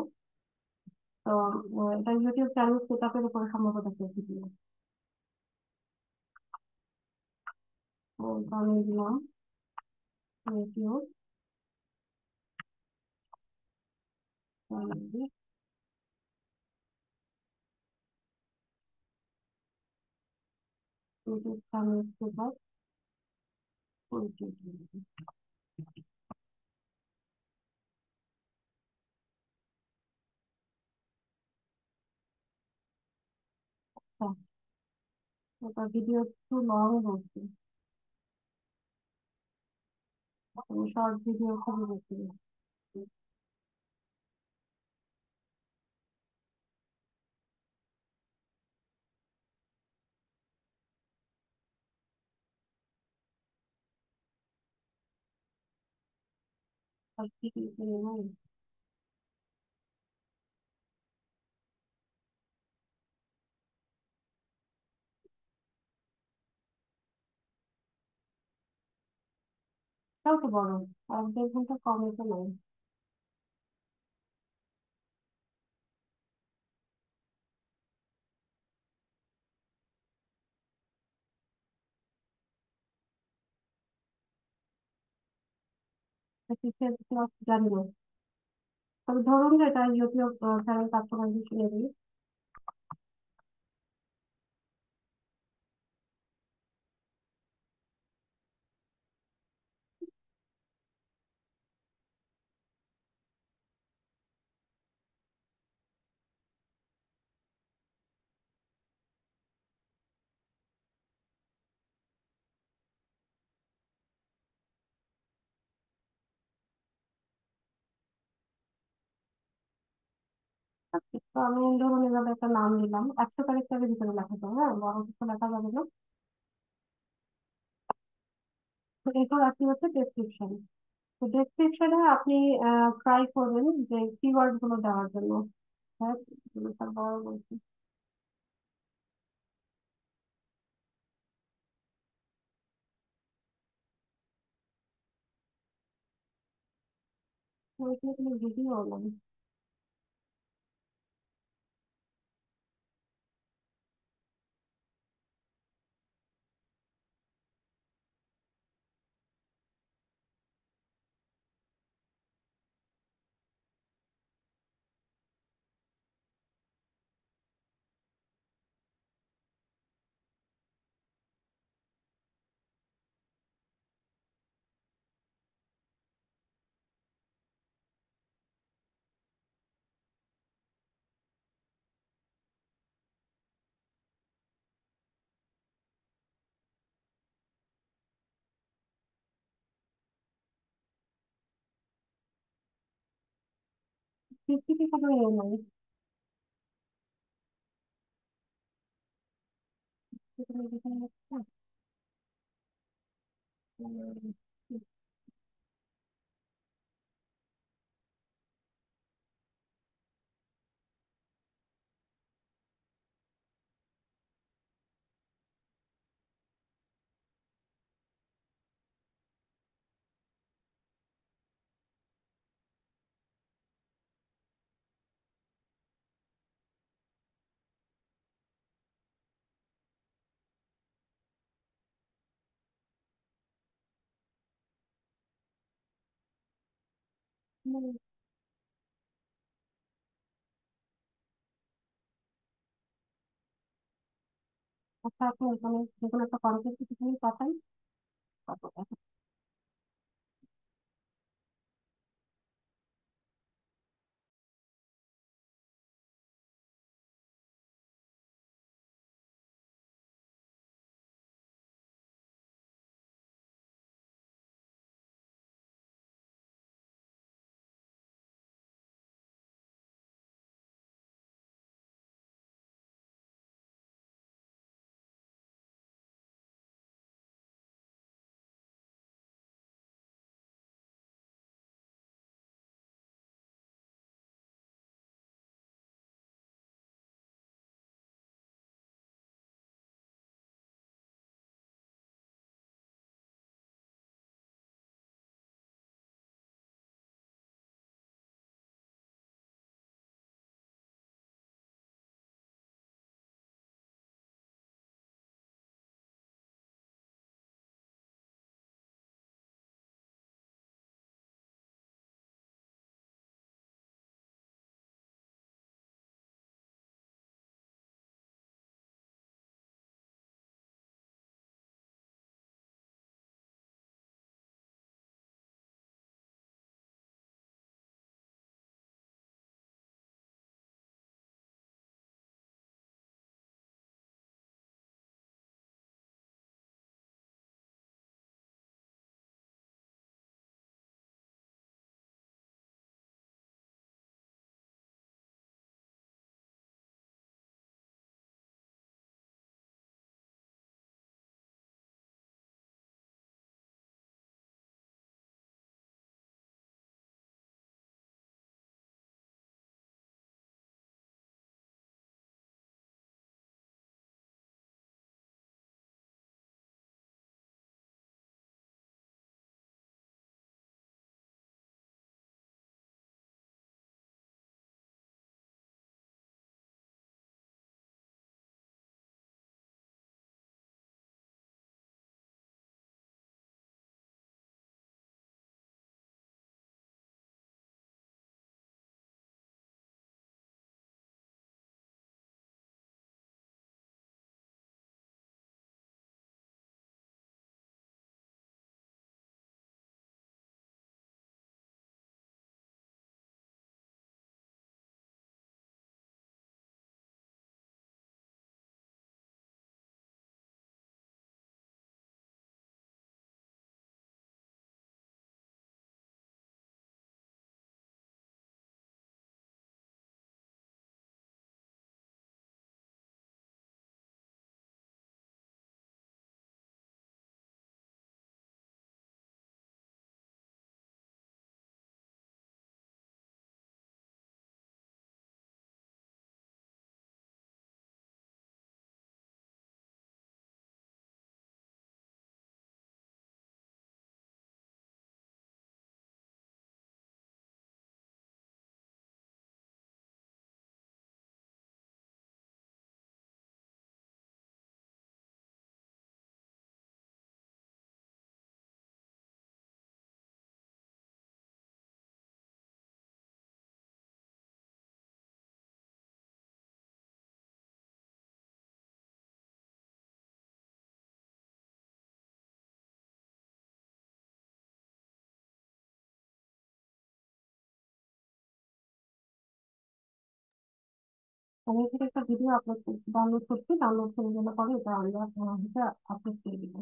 A: তো এটা ইউটিউব চ্যানেল সেট আপের উপরে সম্ভবত একটা ভিডিও আমি দিলাম YouTube channel YouTube channel set video একটু লং হচ্ছে। শর্ট ভিডিও খুবই বেশি শর্ট ভিডিও নাই তাও তো বড় এক দেড় ঘণ্টা কমে তো নাই কিসের ক্লাস ধরুন এটা ইউটিউব চ্যানেল আমি ধরুন এভাবে একটা নাম দিলাম। একশো ক্যারেক্টারের ভিতরে লেখা যায় হ্যাঁ? বড় কিছু লেখা যাবে না। তো এরপর আসি হচ্ছে ডেসক্রিপশন তো ডেসক্রিপশনে আপনি ট্রাই করবেন যে কিওয়ার্ডগুলো দেওয়ার জন্য। হ্যাঁ? বড় বলছি। ভিডিও নাই পিপিটি কোনো ইয়ে আচ্ছা আপনি এখানে যে কোনো একটা কন্টেন্ট কিছু পাঠান আমি এখানে একটা ভিডিও আপলোড ডাউনলোড করছি ডাউনলোড করে গেলে পরে এটা আমরা হচ্ছে আপলোড করে দিব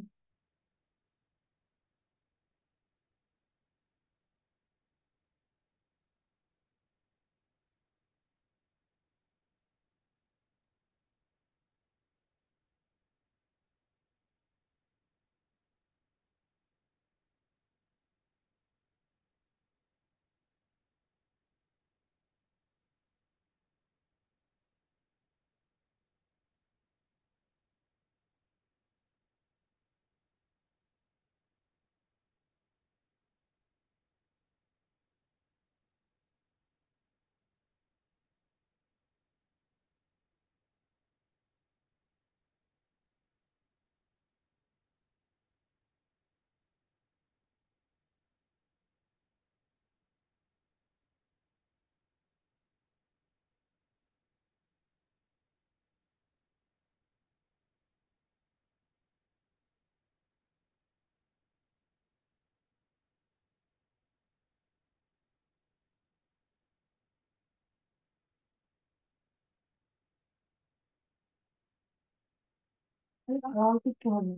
A: অল্প হবে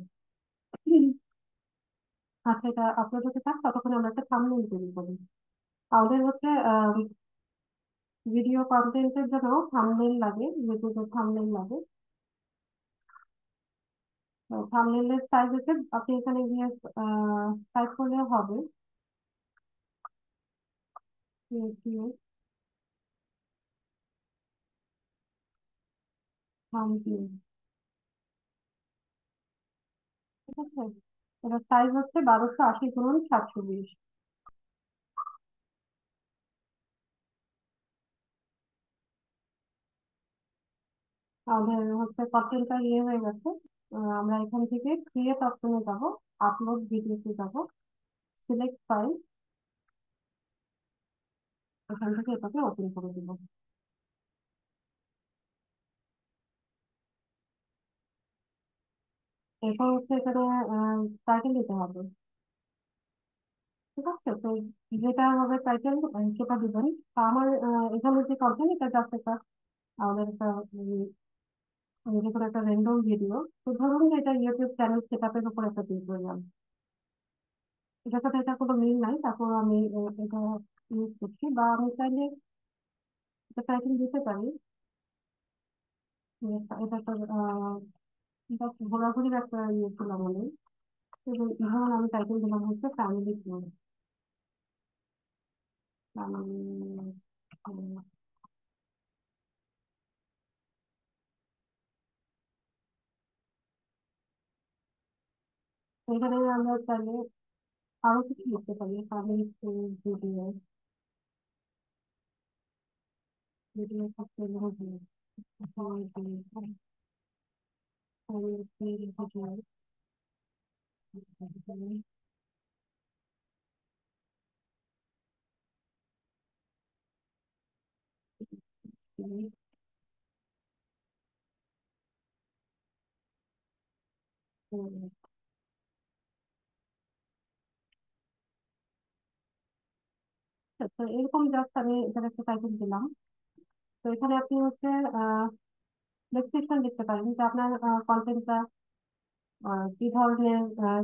A: আচ্ছা এটা আপলোড হতে থাক ততক্ষণ আমরা একটা থাম্বনেল তৈরি করি আমাদের হচ্ছে ভিডিও কন্টেন্টের জন্য থাম্বনেল লাগে ইউটিউবের থাম্বনেল লাগে থাম্বনেলের সাইজ হচ্ছে আপনি এখানে গিয়ে টাইপ করলে হবে থাম্বনেল ঠিক আছে এটা সাইজ হচ্ছে বারোশো আশি গুণন সাতশো বিশ। আমাদের হচ্ছে কন্টেন্টটা ইয়ে হয়ে গেছে। আমরা এখান থেকে ক্রিয়েট অপশনে যাব আপলোড ভিডিওসে যাব। সিলেক্ট ফাইল এখান থেকে এটাকে ওপেন করে দিব। এরপর হচ্ছে এখানে টাইটেল দিতে হবে ঠিক আছে তো যেটা হবে টাইটেল সেটা দিবেন আমার এখানে যে কন্টেন্ট এটা জাস্ট একটা আমাদের একটা যে কোনো একটা র্যান্ডম ভিডিও তো ধরুন এটা ইউটিউব চ্যানেল সেট আপের উপর একটা টিউটোরিয়াল এটার সাথে এটা কোনো মিল নাই তারপর আমি এটা ইউজ করছি বা আমি চাইলে এটা টাইটেল দিতে পারি এটা একটা ঘোরাঘুরির একটা ইয়ে ছিল আমাদের। ধরুন আমি টাইটেল দিলাম হচ্ছে ফ্যামিলি ট্যুর এখানে আমরা চাইলে আরও কিছু লিখতে পারি ফ্যামিলি ভিডিও ভিডিও তো এরকম জাস্ট আমি এখানে একটা টাইটেল দিলাম। তো এখানে আপনি হচ্ছে ডেসক্রিপশন দেখতে পারেন। যে আপনার কন্টেন্টটা কি ধরনের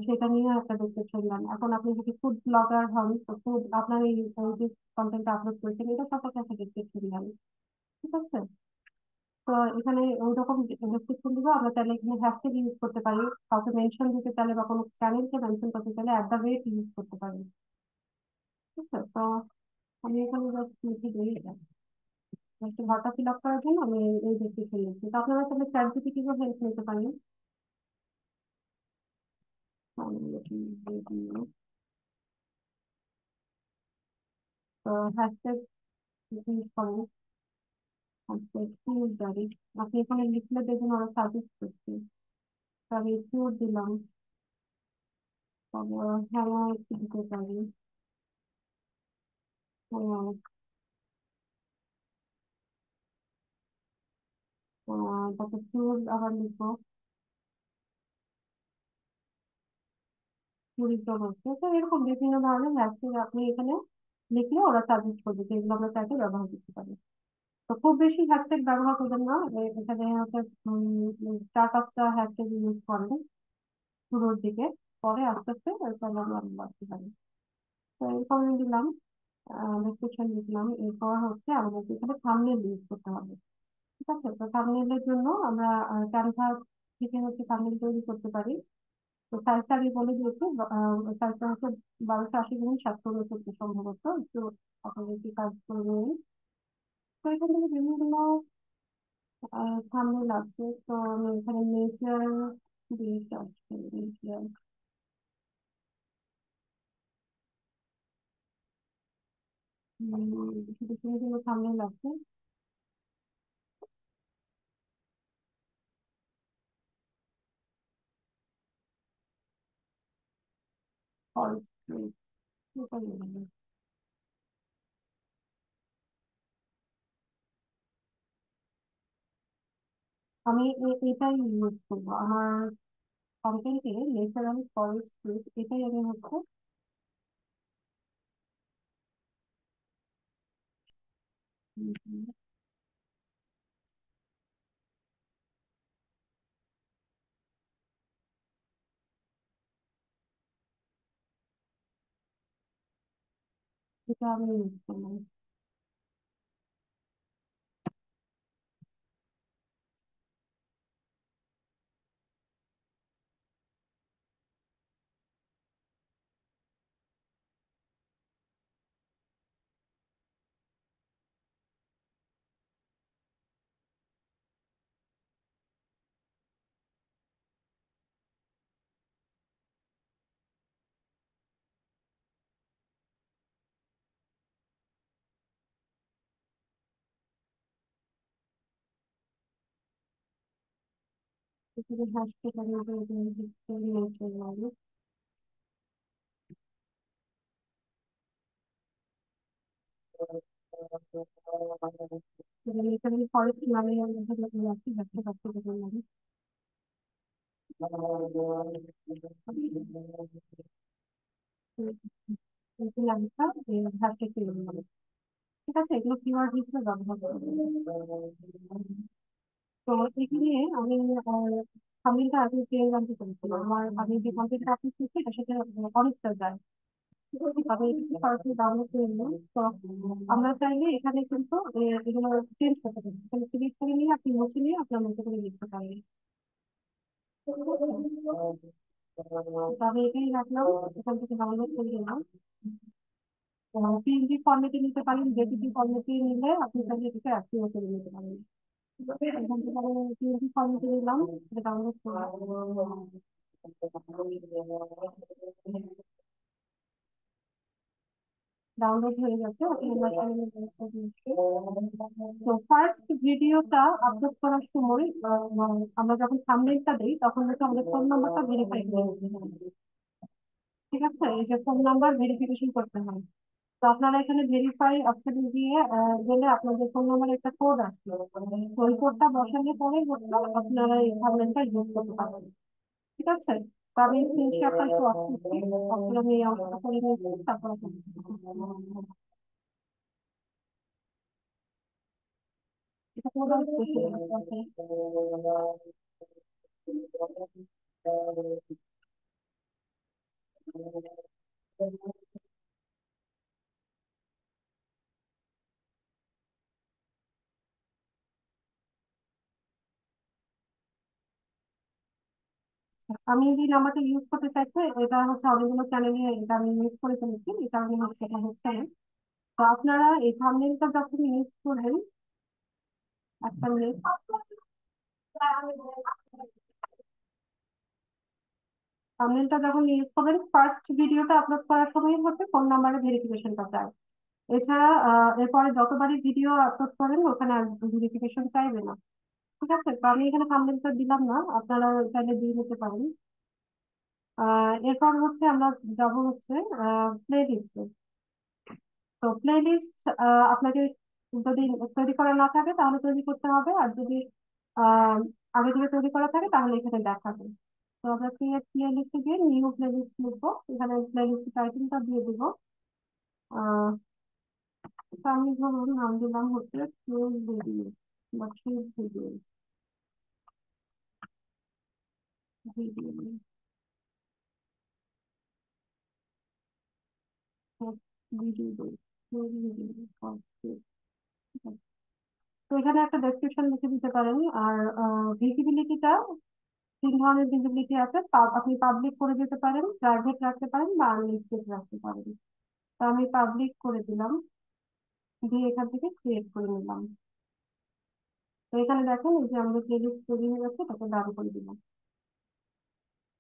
A: সেটা নিয়ে একটা ডেসক্রিপশন দেন। এখন আপনি যদি ফুড ব্লগার হন, তো ফুড আপনার এই যে কন্টেন্ট আপলোড করেছেন, এটা সম্পর্কে একটা ডেসক্রিপশন দেন। ঠিক আছে? তো এখানে ওই রকম ডেসক্রিপশন দিব। আমরা চাইলে এখানে হ্যাশট্যাগ ইউজ করতে পারি। কাউকে মেনশন দিতে চাইলে বা কোনো চ্যানেলকে মেনশন করতে চাইলে অ্যাট দ্য রেট ইউজ করতে পারি। ঠিক আছে? তো আমি এখানে জাস্ট লিখে দিই। জাস্ট ঘরটা ফিল আপ করার জন্য আমি এই ডেসক্রিপশন লিখছি তো আপনারা তাহলে চ্যাট জিপিটিরও হেল্প নিতে পারেন? তো হ্যাশট্যাগ ইউজ করেন আপনি এখানে লিখলে দেখবেন ওরা সাজেস্ট করছে। তবে কিউট দিলাম। তারপর হ্যাঁ একটু দিতে পারি। হ্যাঁ তারপর কিউট আবার লিখব ট্যুরিজম আছে তো এরকম বিভিন্ন ধরনের হ্যাশট্যাগ আপনি এখানে লিখলে ওরা সাজেস্ট করবে যে এগুলো আমরা চাইলে ব্যবহার করতে পারি তো খুব বেশি হ্যাশট্যাগ ব্যবহার করবেন না এখানে হচ্ছে চার পাঁচটা হ্যাশট্যাগ ইউজ করেন শুরুর দিকে পরে আস্তে আস্তে আমরা বাড়তে পারি তো এরপর দিলাম ডেসক্রিপশন দিলাম এরপর হচ্ছে আমাদের এখানে থাম্বনেল ইউজ করতে হবে ঠিক আছে? তো থাম্বনেলের জন্য আমরা ক্যানভা থেকে হচ্ছে থাম্বনেল তৈরি করতে পারি। তো সাইজটা আমি বলে দিয়েছি সাইজটা হচ্ছে বারোশো আশি গুণ সাতশো উনসত্তর সম্ভবত। একটু আপনাদের একটু সার্চ করে নিন তো এখান থেকে বিভিন্ন থাম্বনেল আছে। তো আমি এখানে নেচার দিয়ে সার্চ করে নেচার থাম্বনেল আছে। আমি এটাই ইউজ করব। আমার কন্টেন্টে ন্যাচারাল এটাই আমি হচ্ছে উম, এটা আমি ইউজ করলাম এখানে হ্যাশট্যাগ আমি ইউজ করলাম এখানে ফরেস্ট মানে রাখি রাখতে পারতে পারলাম এখানে একটা হ্যাশট্যাগ তৈরি করলাম ঠিক আছে এগুলো কিওয়ার্ড হিসেবে ব্যবহার করব তো এখানে আমি থাম্বনেলটা আগে পেয়ে জানতে পেরেছিলাম আমার আমি যে কন্টেন্টটা আপলোড করছি এটার সাথে অনেকটা যায় আমরা চাইলে এখানে কিন্তু এগুলো চেঞ্জ করতে এখানে নিয়ে আপনি মুছে নিয়ে আপনার মতো করে লিখতে পারেন। তবে এটাই রাখলাম। এখান থেকে ডাউনলোড করে নিলাম। পিএনজি ফরম্যাটে নিতে পারেন জেপিজি ফরম্যাটে নিলে আপনি চাইলে এটাকে অ্যাক্টিভ করে নিতে পারেন। ডাউনলোড হয়ে গেছে তো ফার্স্ট ভিডিওটা আপলোড করার সময় আমরা যখন থাম্বনেলটা দিই, তখন হচ্ছে আমাদের ফোন নাম্বারটা ভেরিফাই ঠিক আছে? এই যে ফোন নাম্বার ভেরিফিকেশন করতে হয়। তো আপনারা এখানে ভেরিফাই অপশনে গিয়ে গেলে আপনাদের ফোন নাম্বারে একটা কোড আসবে। তো ওই কোডটা বসানোর পরে হচ্ছে আপনারা এই থাম্বনেলটা ইউজ করতে পারবেন। ঠিক আছে? আমি স্ক্রিনশটটা একটু অফ করছি। অংশটা করে নিচ্ছি তারপর আমি যে নাম্বারটা ইউজ করতে চাইছি, এটা হচ্ছে অনেকগুলো চ্যানেলে এটা আমি ইউজ করে ফেলেছি, এই কারণে হচ্ছে এটা হচ্ছে না। তো আপনারা এই থাম্বনেলটা যখন ইউজ করবেন, একটা মিনিট থাম্বনেলটা যখন ইউজ করবেন ফার্স্ট ভিডিওটা আপলোড করার সময় হচ্ছে ফোন নাম্বারের ভেরিফিকেশনটা চাই এছাড়া এরপরে যতবারই ভিডিও আপলোড করেন, ওখানে আর ভেরিফিকেশন চাইবে না ঠিক আছে, তো আমি এখানে থাম্বনেলটা দিলাম না, আপনারা চাইলে দিয়ে নিতে পারেন। আহ, এরপর হচ্ছে আমরা যাব হচ্ছে প্লে লিস্টে তো প্লে লিস্ট আপনাকে যদি তৈরি করা না থাকে তাহলে তৈরি করতে হবে, আর যদি, আহ, আগে থেকে তৈরি করা থাকে তাহলে এখানে দেখাবে। তো আমরা ক্রিয়েট প্লে লিস্টে গিয়ে নিউ প্লে লিস্ট লিখব, এখানে প্লে লিস্ট টাইটেলটা দিয়ে দিব। আহ আমি ধরুন নাম দিলাম হচ্ছে ভিডিও বা তো এখানে একটা ডেসক্রিপশন লিখে দিতে পারেন। আর ভিজিবিলিটিটা তিন ধরনের ভিজিবিলিটি আছে। আপনি পাবলিক করে দিতে পারেন প্রাইভেট রাখতে পারেন বা আনলিস্টেড রাখতে পারেন। তো আমি পাবলিক করে দিলাম, দিয়ে এখান থেকে ক্রিয়েট করে নিলাম। তো এখানে দেখেন, এই যে আমাদের প্লেলিস্ট তৈরি হয়ে গেছে তাকে ডান করে দিলাম।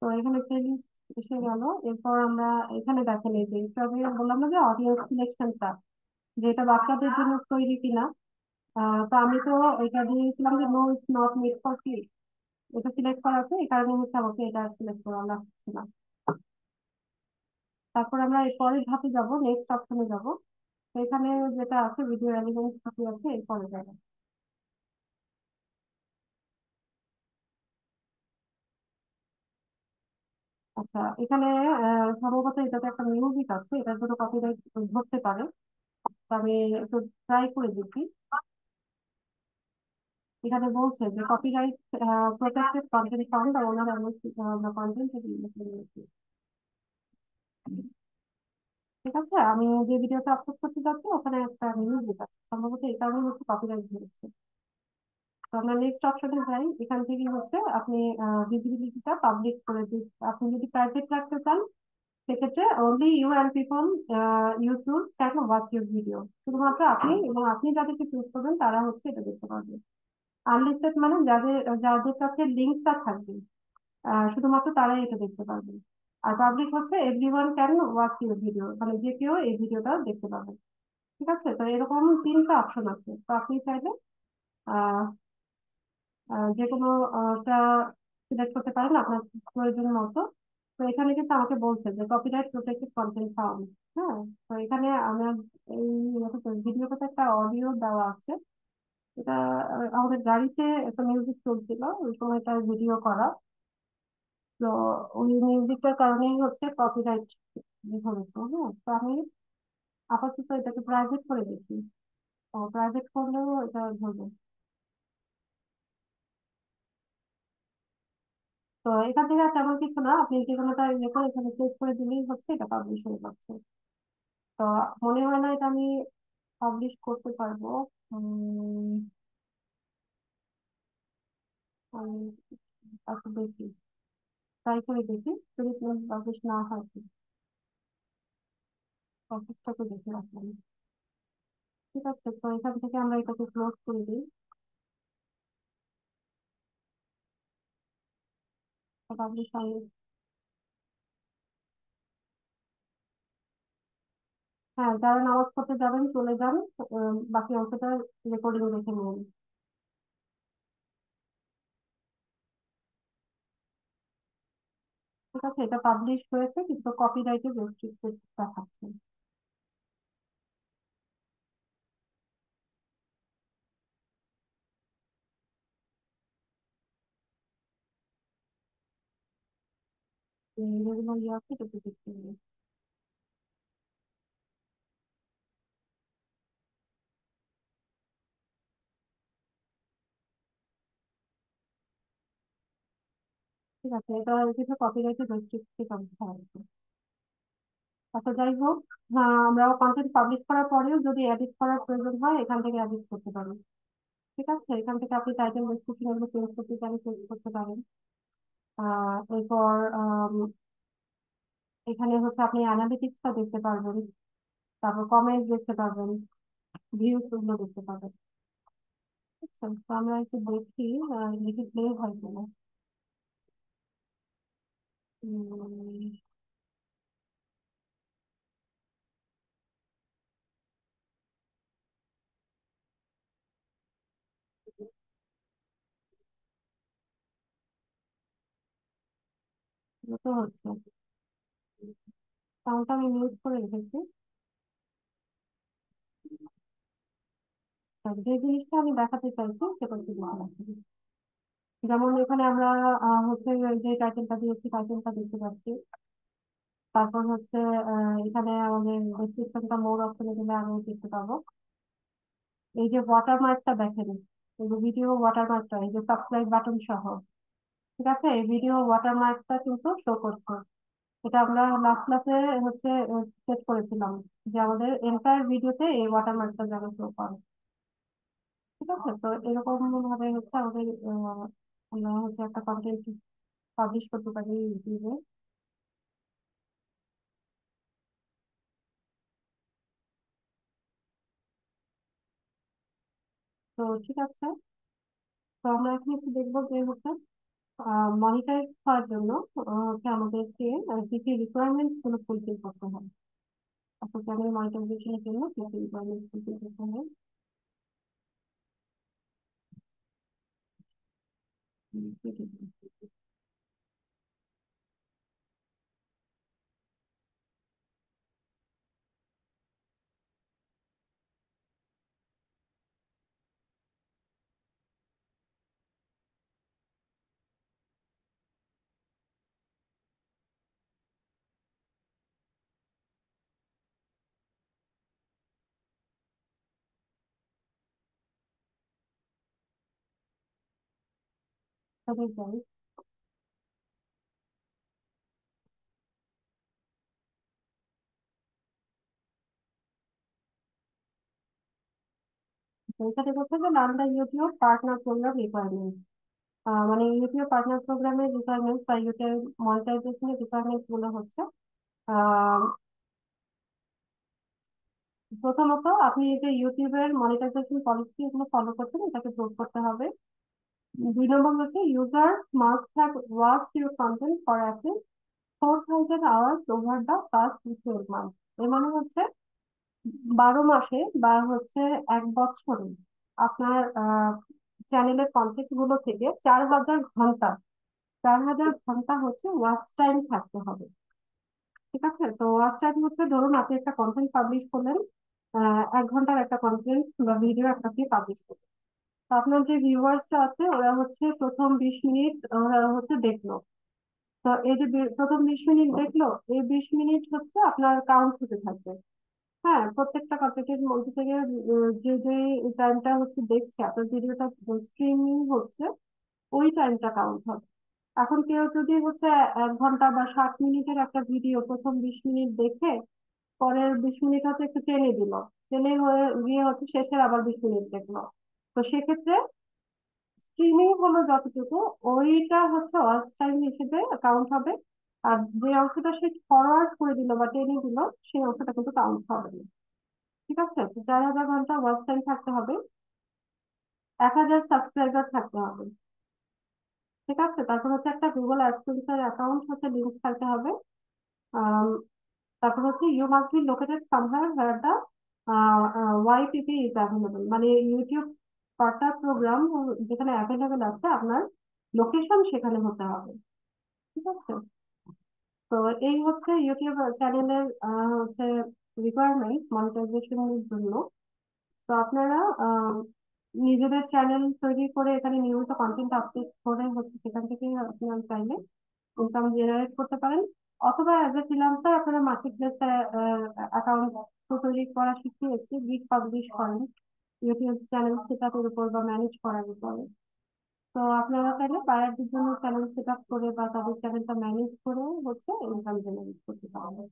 A: তো এখানে প্লেলিস্ট এসে গেল। এরপর আমরা এখানে দেখেন এই যে আগে বললাম না যে অডিয়েন্স সিলেকশনটা যেটা বাচ্চাদের জন্য তৈরি কিনা। তো আমি তো এটা দিয়েছিলাম যে no it's not made for kids এটা সিলেক্ট করা আছে, এই কারণে হচ্ছে আমাকে এটা সিলেক্ট করা লাগছে না। তারপর আমরা এর পরের ধাপে যাব নেক্সট অপশনে যাব। তো এখানে যেটা আছে ভিডিও এলিমেন্টস ধাপে আছে, এরপরে যাব আচ্ছা এখানে আহ, সম্ভবত এটাতে একটা মিউজিক আছে এটার জন্য কপিরাইট ধরতে পারে। তো আমি একটু ট্রাই করে দেখি। এখানে বলছে যে copyright protected content found the owner content ঠিক আছে আমি যে ভিডিওটা আপলোড করতে যাচ্ছি ওখানে একটা মিউজিক আছে। সম্ভবত এই কারণে হচ্ছে কপিরাইট ধরেছে। আমরা নেক্সট অপশনে যাই। এখান থেকে হচ্ছে আপনি ভিজিবিলিটিটা পাবলিক করে দিন। আপনি যদি প্রাইভেট রাখতে চান সেক্ষেত্রে only you and people you choose can watch your video শুধুমাত্র আপনি এবং আপনি যাদেরকে চুজ করবেন তারা হচ্ছে এটা দেখতে পারবে। আনলিস্টেড মানে যাদের যাদের কাছে লিঙ্কটা থাকবে শুধুমাত্র তারাই এটা দেখতে পারবে। আর পাবলিক হচ্ছে everyone can watch your video মানে যে কেউ এই ভিডিওটা দেখতে পাবে। ঠিক আছে? তো এরকম তিনটা অপশন আছে। তো আপনি চাইলে আহ, যে কোনো সিলেক্ট করতে পারেন আপনার প্রয়োজন মতো। তো এখানে কিন্তু আমাকে বলছে যে কপিরাইট প্রোটেক্টেড কন্টেন্ট ফাউন্ড হ্যাঁ? তো এখানে আমার এই ভিডিওটাতে একটা অডিও দেওয়া আছে। এটা আমাদের গাড়িতে একটা মিউজিক চলছিল, ওই সময়টা ভিডিও করা। তো ওই মিউজিকটার কারণেই হচ্ছে কপিরাইট ধরেছে হ্যাঁ? তো আমি আপাতত এটাকে প্রাইভেট করে দেখি প্রাইভেট করলেও এটা ধরবে। তো এখান থেকে আর তেমন কিছু না। আপনি যে কোনোটা ইয়ে করে এখানে ক্লিক করে দিলেই হচ্ছে, এটা পাবলিশ হয়ে যাচ্ছে। তো মনে হয় না এটা আমি পাবলিশ করতে পারব। আচ্ছা দেখি। ট্রাই করে দেখি, যদি পাবলিশ না হয় প্রসেসটাকে দেখে রাখলাম। ঠিক আছে, তো এখান থেকে আমরা এটাকে ক্লোজ করে দিই। পাবলিশ সঙ্গে হ্যাঁ যারা নামাজ পড়তে যাবেন, চলে যান। বাকি অংশটা রেকর্ডিং রেখে নিন। ঠিক আছে, এটা পাবলিশ হয়েছে, কিন্তু কপিরাইটে রেস্ট্রিক্টেড দেখাচ্ছে। ইয়ে দেখতে নিন ঠিক আছে এটা কিছু কপিরাইটে আছে আচ্ছা যাই হোক হ্যাঁ আমরা কন্টেন্ট পাবলিশ করার পরেও যদি এডিট করার প্রয়োজন হয় এখান থেকে এডিট করতে পারেন ঠিক আছে এখান থেকে আপনি টাইটেল ডেসক্রিপশন এগুলো চেঞ্জ করতে চেঞ্জ করতে পারেন এরপর এখানে হচ্ছে আপনি অ্যানালিটিক্সটা দেখতে পারবেন, তারপর কমেন্ট দেখতে পারবেন ভিউজগুলো দেখতে পাবেন আচ্ছা তো আমরা একটু দেখি দেখি প্লে হয় কিনা। তো হচ্ছে সাউন্ডটা আমি মিউট করে রেখেছি। যে জিনিসটা আমি দেখাতে চাইছি, সেটা হচ্ছে যেমন এখানে আমরা হচ্ছে যে টাইটেলটা দিয়েছি টাইটেলটা দেখতে পাচ্ছি। তারপর হচ্ছে এখানে আমাদের ডেসক্রিপশনটা মোর অপশনে গেলে আমি দেখতে পাবো। এই যে ওয়াটারমার্কটা দেখেন, এই যে ভিডিও ওয়াটারমার্কটা এই যে সাবস্ক্রাইব বাটন সহ। ঠিক আছে? এই ভিডিও ওয়াটারমার্কটা কিন্তু শো করছে। এটা আমরা লাস্ট ক্লাসে হচ্ছে সেট করেছিলাম যে আমাদের এন্টায়ার ভিডিওতে এই ওয়াটারমার্কটা যেন শো করে ঠিক আছে? তো এরকম ভাবে হচ্ছে আমাদের আমরা হচ্ছে একটা কন্টেন্ট পাবলিশ করতে পারি ইউটিউবে তো ঠিক আছে? তো আমরা এখন একটু দেখব যে হচ্ছে মনিটাইজ হওয়ার জন্য হচ্ছে আমাদেরকে কি কি রিকোয়ারমেন্টসগুলো ফুলফিল করতে হয়। অর্থাৎ চ্যানেল মনিটাইজেশনের জন্য কি কি রিকোয়ারমেন্টস ফুলফিল করতে হয়? ঠিক কি? তাদের যাই এখানে বলছে যে নাম ইউটিউব পার্টনার প্রোগ্রাম রিকোয়ারমেন্টস মানে ইউটিউব পার্টনার প্রোগ্রামের রিকোয়ারমেন্টস বা ইউটিউব মনিটাইজেশনের রিকোয়ারমেন্টসগুলো হচ্ছে প্রথমত আপনি যে ইউটিউবের মনিটাইজেশন পলিসি এগুলো ফলো করছেন এটাকে প্রুভ করতে হবে দুই নম্বর হচ্ছে user must have watched your content for at least four thousand hours over the past twelve month এর মানে হচ্ছে বারো মাসে বা হচ্ছে এক বছরে আপনার চ্যানেলের কন্টেন্টগুলো থেকে চার হাজার ঘণ্টা, চার হাজার ঘণ্টা হচ্ছে ওয়াচ টাইম থাকতে হবে। ঠিক আছে? তো ওয়াচ টাইম হচ্ছে ধরুন আপনি একটা কন্টেন্ট পাবলিশ করলেন এক ঘণ্টার একটা কন্টেন্ট বা ভিডিও একটা পাবলিশ করলেন। আপনার যে ভিউয়ার্সটা আছে, ওরা হচ্ছে প্রথম বিশ মিনিট, ওরা হচ্ছে দেখল। তো এই যে প্রথম বিশ মিনিট দেখল, এই বিশ মিনিট হচ্ছে আপনার কাউন্ট হতে থাকবে। হ্যাঁ প্রত্যেকটা কন্টেন্টের মধ্যে থেকে যে যে টাইমটা হচ্ছে দেখছে, আপনার ভিডিওটা স্ট্রিমিং হচ্ছে, ওই টাইমটা কাউন্ট হবে। এখন কেউ যদি হচ্ছে এক ঘণ্টা বা ষাট মিনিটের একটা ভিডিও প্রথম বিশ মিনিট দেখে, পরের বিশ মিনিট হচ্ছে একটু টেনে দিল। টেনে হয়ে গিয়ে হচ্ছে শেষের আবার বিশ মিনিট দেখল। তো সেক্ষেত্রে স্ট্রিমিং হলো যতটুকু, ওইটা হচ্ছে ওয়াচ টাইম হিসেবে কাউন্ট হবে। আর যে অংশটা সে ফরওয়ার্ড করে দিল বা টেনে দিল, সেই অংশটা কিন্তু কাউন্ট হবে না। ঠিক আছে? চার হাজার ঘণ্টা ওয়াচ টাইম থাকতে হবে। এক হাজার সাবস্ক্রাইবার থাকতে হবে। ঠিক আছে? তারপর হচ্ছে একটা গুগল অ্যাডসেন্সের অ্যাকাউন্ট হচ্ছে লিঙ্ক থাকতে হবে। তারপর হচ্ছে you must be located somewhere where the YPP is available মানে ইউটিউব পার্টনার প্রোগ্রাম যেখানে অ্যাভেলেবেল আছে, আপনার লোকেশন সেখানে হতে হবে। ঠিক আছে? তো এই হচ্ছে ইউটিউব চ্যানেলের হচ্ছে রিকোয়ারমেন্টস মনিটাইজেশনের জন্য। তো আপনারা নিজেদের চ্যানেল তৈরি করে এখানে নিয়মিত কন্টেন্ট আপডেট করে হচ্ছে সেখান থেকে আপনারা চাইলে ইনকাম জেনারেট করতে পারেন। অথবা অ্যাজ এ ফ্রিল্যান্সার আপনারা মার্কেট প্লেস অ্যাকাউন্ট তৈরি করা শিখিয়েছি গিগ পাবলিশ করেন। ইউটিউব চ্যানেল সেট আপের উপর বা ম্যানেজ করার উপরে। তো আপনারা চাইলে বায়ারদের জন্য চ্যানেল সেট আপ করে বা তাদের চ্যানেলটা ম্যানেজ করে হচ্ছে ইনকাম জেনারেট করতে পারবেন।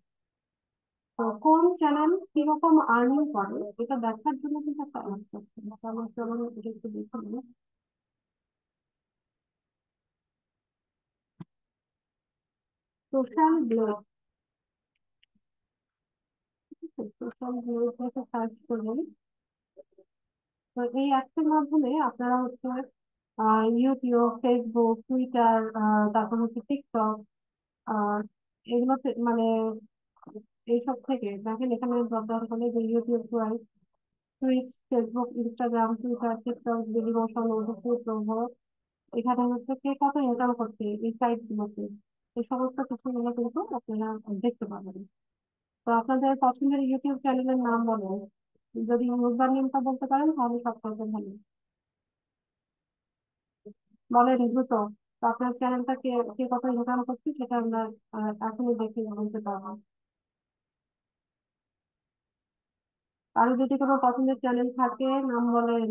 A: তো কোন চ্যানেল কীরকম আর্নিং করে, এটা দেখার জন্য কিন্তু একটা অ্যাপস আছে। চলুন এটা একটু দেখে সোশ্যাল ব্লগ সোশ্যাল সার্চ করবেন তো এই অ্যাপসের মাধ্যমে আপনারা হচ্ছে ইউটিউব ফেসবুক টুইটার তারপর হচ্ছে টিকটক আহ এগুলোতে মানে এইসব থেকে দেখেন এখানে ডাউন করলে যে YouTube Twitch Facebook Instagram Twitter TikTok Dailymotion ওডুপি প্রভো এখানে হচ্ছে কে কত ইনকাম করছে, এই সাইট গুলোতে, এই সমস্ত কিছুগুলো কিন্তু আপনারা দেখতে পাবেন তো আপনাদের পছন্দের ইউটিউব চ্যানেলের নাম বলেন যদি রোজগার নিয়মটা বলতে পারেন, তাহলে সব থেকে ভালো। বলেন দ্রুত আপনার চ্যানেলটা কে কে কত ইনকাম করছে সেটা আমরা এখনই দেখে বলতে পারব। আরও যদি কোনো পছন্দের চ্যানেল থাকে, নাম বলেন।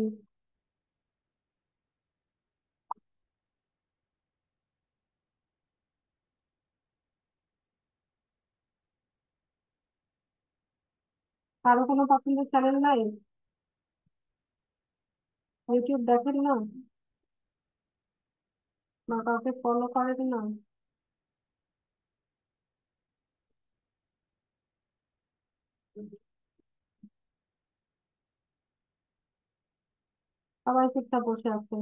A: কারও কোনো পছন্দের চ্যানেল নাই? ইউটিউব দেখেন না? বা কাউকে ফলো করেন না? সবাই চুপচাপ বসে আছে।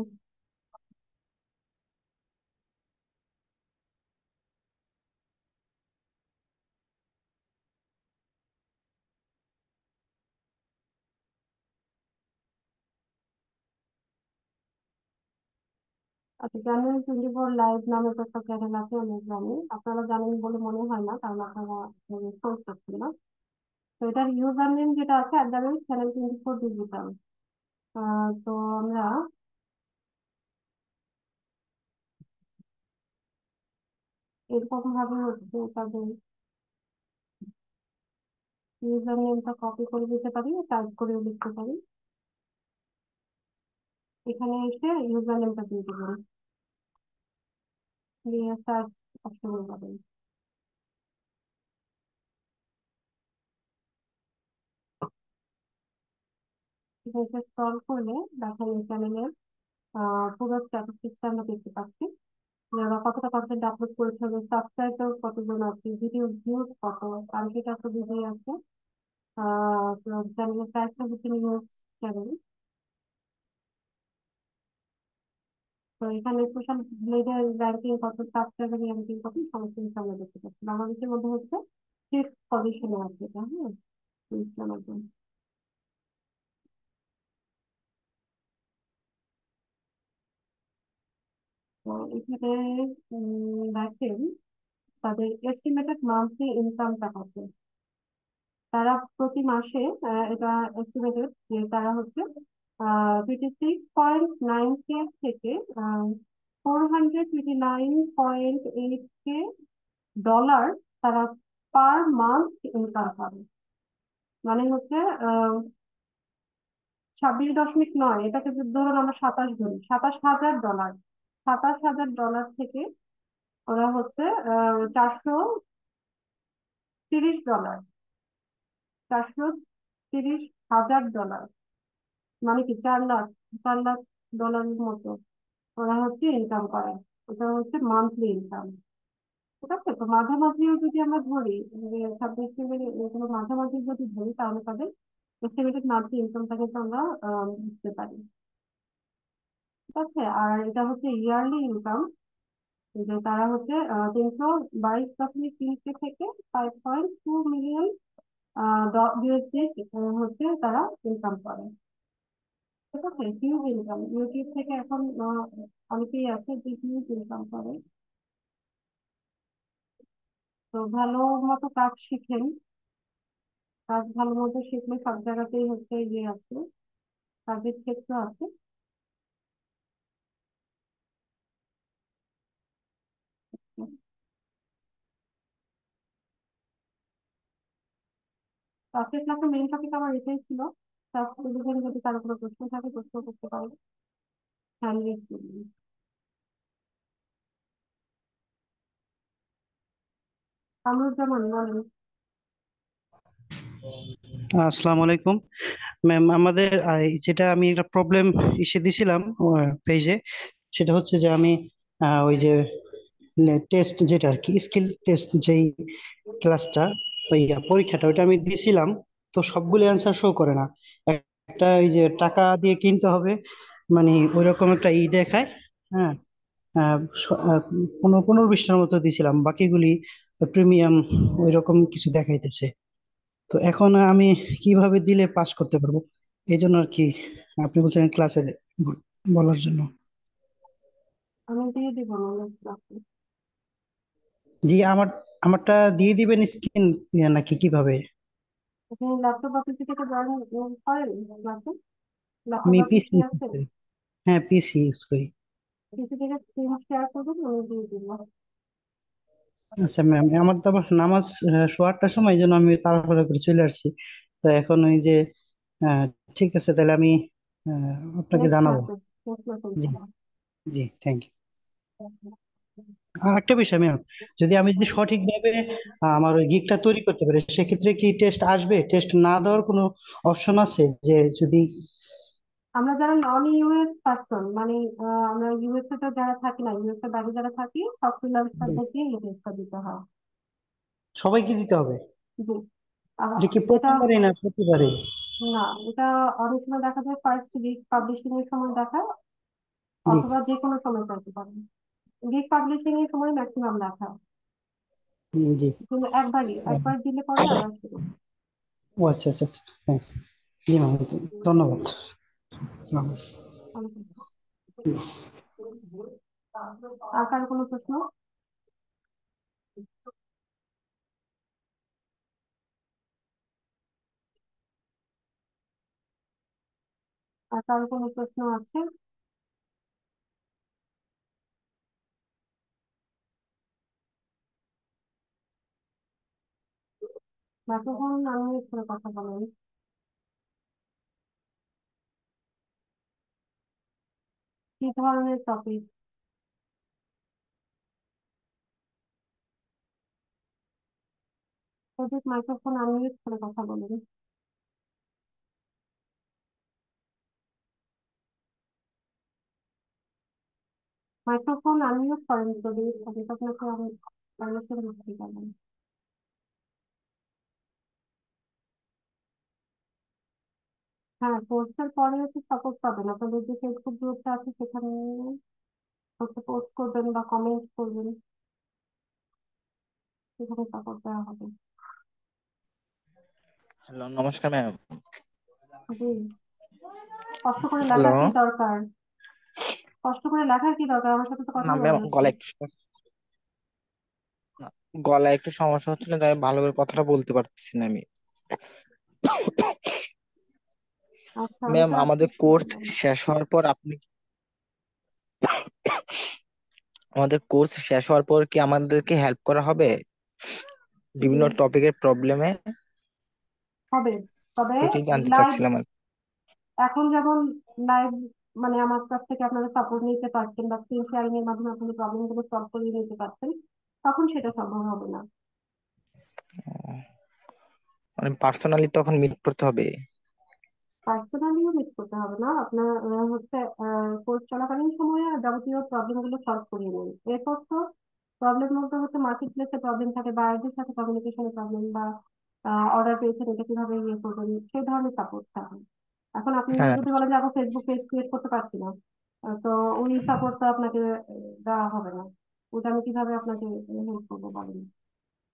A: আচ্ছা চ্যানেল টোয়েন্টি ফোর লাইভ নামে তো একটা চ্যানেল আছে অনেক জানি আপনারা জানেন বলে মনে হয় না, কারণ আপনারা খোঁজ করছেন না। তো এটার ইউজার নেম যেটা আছে at the rate channel twenty four digital তো আমরা এরকম ভাবে হচ্ছে তাদের ইউজার নেমটা কপি করে দিতে পারি টাইপ করে লিখতে পারি। এখানে এসে ইউজার নেমটা দিয়ে দেবেন। দিয়ে সার্চ অপশনে যাবেন নিচে স্ক্রল করলে দেখেন এই চ্যানেলের পুরো আমরা দেখতে পাচ্ছি যারা কতটা কন্টেন্ট আপলোড করেছে সাবস্ক্রাইবার কতজন আছে ভিডিও ভিউজ কত কালকে কত ভিডিও আছে চ্যানেলের টাইপটা হচ্ছে নিউজ চ্যানেল তো এখানে সোশ্যাল মিডিয়ার র্যাঙ্কিং কত সাবস্ক্রাইবার র্যাঙ্কিং কত সমস্ত কিছু আমরা দেখতে পাচ্ছি। বাংলাদেশের মধ্যে হচ্ছে ফিফথ পজিশনে আছে এটা হ্যাঁ? তো এখানে দেখেন, তাদের এস্টিমেটেড মান্থলি ইনকামটা কত? তারা প্রতি মাসে এটা এস্টিমেটেড যে তারা হচ্ছে fifty six point nine K থেকে four hundred fifty nine point eight K dollar তারা পার মান্থ ইনকাম করে মানে হচ্ছে ছাব্বিশ দশমিক নয়, এটাকে ধরুন আমরা সাতাশ ধরি সাতাশ হাজার ডলার সাতাশ হাজার ডলার থেকে ওরা হচ্ছে চারশো তিরিশ ডলার চারশো তিরিশ হাজার ডলার মানে কি চার লাখ চার লাখ ডলারের মতো ওরা হচ্ছে ইনকাম করে। ওটা হচ্ছে মান্থলি ইনকাম ঠিক আছে? তো মাঝামাঝিও যদি আমরা ধরি যে ছাব্বিশ এগুলো মাঝামাঝি যদি ধরি, তাহলে তাদের এস্টিমেটেড মান্থলি ইনকামটা কিন্তু আমরা বুঝতে পারি। ঠিক আছে? আর এটা হচ্ছে ইয়ারলি ইনকাম যে তারা হচ্ছে তিনশো বাইশ দশমিক তিনশো থেকে ফাইভ পয়েন্ট টু মিলিয়ন হচ্ছে তারা ইনকাম করে। ইনকাম ইউটিউব থেকে এখন অনেকেই আছে যে হিউজ ইনকাম করে। তো ভালো মতো কাজ শিখেন। কাজ ভালো মতো শিখলে সব জায়গাতেই হচ্ছে ইয়ে আছে, কাজের ক্ষেত্র আছে। আজকে ক্লাসের মেইন টপিক আমার এটাই ছিল। তারপরে যদি কারও কোনো প্রশ্ন থাকে, প্রশ্ন করতে পারো। রেজ কামরুজ্জামান বলেন
B: আসসালামু আলাইকুম ম্যাম আমাদের যেটা আমি একটা প্রবলেম এসে দিছিলাম পেজে সেটা হচ্ছে যে আমি ওই যে টেস্ট যেটা আর কি স্কিল টেস্ট যেই ক্লাসটা ওই পরীক্ষাটা, ওইটা আমি দিছিলাম। তো সবগুলো অ্যান্সার শো করে না। একটা ওই যে টাকা দিয়ে কিনতে হবে মানে ওইরকম একটা ই দেখায় হ্যাঁ? পনেরো পনেরো বিশটার মতো দিছিলাম বাকিগুলি প্রিমিয়াম ওইরকম কিছু দেখাইতেছে। তো এখন আমি কীভাবে দিলে পাস করতে পারব? এই জন্য আর কি আপনি বলছেন ক্লাসে বলার জন্য।
A: আমি দিয়ে দিব
B: জি আমার আমারটা দিয়ে দিবেন স্ক্রিন নাকি কীভাবে?
A: আপনি ল্যাপটপ অফিসে থেকে জয়েন করেন ক্লাসে ল্যাপটপ
B: আমি
A: অফিস
B: পিসি ইউজ করি। হ্যাঁ পিসি ইউজ করি।
A: পিসি থেকে স্ক্রিন শেয়ার করবেন আমি দিয়ে দিব।
B: আচ্ছা ম্যাম আমার তো আবার নামাজ আহ, সোয়া আটটার সময় এই জন্য আমি তাড়াহুড়া করে চলে আসছি। তো এখন ওই যে আহ, ঠিক আছে তাহলে আমি আহ, আপনাকে
A: নেক্সট
B: জানাব।
A: ক্লাসে নেক্সট ক্লাসে
B: জি জি থ্যাংক ইউ আর একটা বিষয় ম্যাম যদি আমি যদি সঠিকভাবে আমার ওই গিকটা তৈরি করতে পারি সেক্ষেত্রে কি টেস্ট আসবে? টেস্ট না দেওয়ার কোনো অপশন আছে যে যদি
A: আমরা যারা নন ইউএস পার্সন মানে আমরা ইউএসএ তে যারা থাকি না ইউএসএ বাইরে যারা থাকি সব ফ্রিল্যান্সারদেরকে এই টেস্টটা দিতে হয়।
B: সবাইকে দিতে হবে?
A: জি।
B: এটা কি
A: এটা
B: প্রতিবারই না প্রতিবারই?
A: না এটা অনেক সময় দেখা যায় ফার্স্ট গিগ পাবলিশিং এর সময় দেখায়
B: জি।
A: অথবা যে কোনো সময় চাইতে পারেন। গিগ পাবলিশিং এর সময় ম্যাক্সিমাম
B: হুম, জি।
A: কিন্তু একবারই একবার দিলে পরে আবার শুরু।
B: ও আচ্ছা আচ্ছা আচ্ছা থ্যাংকস জি ম্যাম ধন্যবাদ।
A: আর কার কোনো প্রশ্ন? আর কার কোনো প্রশ্ন আছে? মাইক্রোফোন আমি করে কথা বলেন কি ধরনের টপিক মাইক্রোফোন আনমিউট করে কথা বলেন মাইক্রোফোন আনমিউট করেন প্রদীপ আপনাকে আমি পারমিশন দিচ্ছি পারবেন হ্যাঁ কোর্সের পরে হচ্ছে সাপোর্ট পাবেন। আপনাদের যে ফেসবুক গ্রুপটা আছে সেখানে হচ্ছে পোস্ট করবেন বা কমেন্ট করবেন। সেখানে সাপোর্ট দেওয়া হবে।
C: হ্যালো নমস্কার ম্যাম
A: জি। কষ্ট করে
C: হ্যালো
A: লেখার কি দরকার? কষ্ট করে লেখার কি দরকার? আমার সাথে তো কথা
C: না।
A: বলা
C: ম্যাম গলা একটু গলায় একটু সমস্যা হচ্ছিল তাই ভালো করে কথাটা বলতে পারতেছি না আমি। ম্যাম আমাদের কোর্স শেষ হওয়ার পর আপনি আমাদের কোর্স শেষ হওয়ার পর কি আমাদেরকে হেল্প করা হবে? বিভিন্ন টপিকের প্রবলেমে
A: হবে তবে
C: ওইটাই জানতে চাচ্ছিলাম আর
A: এখন যেমন লাইভ মানে আমার কাছ থেকে আপনারা সাপোর্ট নিতে পারছেন বা স্ক্রিন শেয়ারিং এর মাধ্যমে আপনি প্রবলেমগুলো সলভ করে নিতে পারছেন তখন সেটা সম্ভব হবে না।
C: মানে পার্সোনালি তখন মিট করতে হবে?
A: পার্সোনালিও মিট করতে হবে না। আপনার হচ্ছে কোর্স চলাকালীন সময়ে যাবতীয় প্রবলেমগুলো সলভ করিয়ে নিন। এরপর তো প্রবলেম বলতে হচ্ছে মার্কেট প্লেসে প্রবলেম থাকে বায়ারদের সাথে কমিউনিকেশনের প্রবলেম বা অর্ডার পেয়েছেন এটা কীভাবে ইয়ে করবেন সেই ধরনের সাপোর্ট থাকে। এখন আপনি
C: হ্যাঁ।
A: যদি বলেন যে আমার ফেসবুক পেজ ক্রিয়েট করতে পারছি না আহ, তো ওই সাপোর্টটা আপনাকে দেওয়া হবে না। ওটা আমি কীভাবে আপনাকে হেল্প করব বলেন?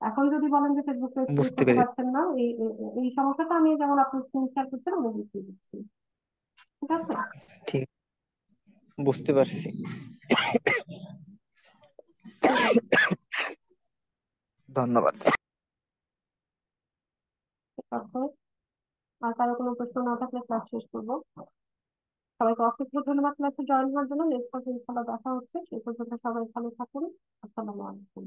A: এখন যদি বলেন যে ফেসবুক পেজ
C: বুঝতে
A: করতে
C: পেরে
A: পারছেন না এই এই এই সমস্যাটা আমি যেমন আপনার স্ক্রিন শেয়ার করছেন আমি বুঝিয়ে দিচ্ছি। ঠিক আছে?
C: ঠিক। বুঝতে পারছি।
A: ঠিক আছে
C: ধন্যবাদ।
A: ঠিক আছে। আর কারও কোনো প্রশ্ন না থাকলে ক্লাস শেষ করব। সবাইকে অসংখ্য ধন্যবাদ ক্লাসে জয়েন হওয়ার জন্য। নেক্সট পর্যন্ত ইনশাল্লাহ দেখা হচ্ছে। সেই পর্যন্ত সবাই ভালো থাকুন। আসসালামু আলাইকুম।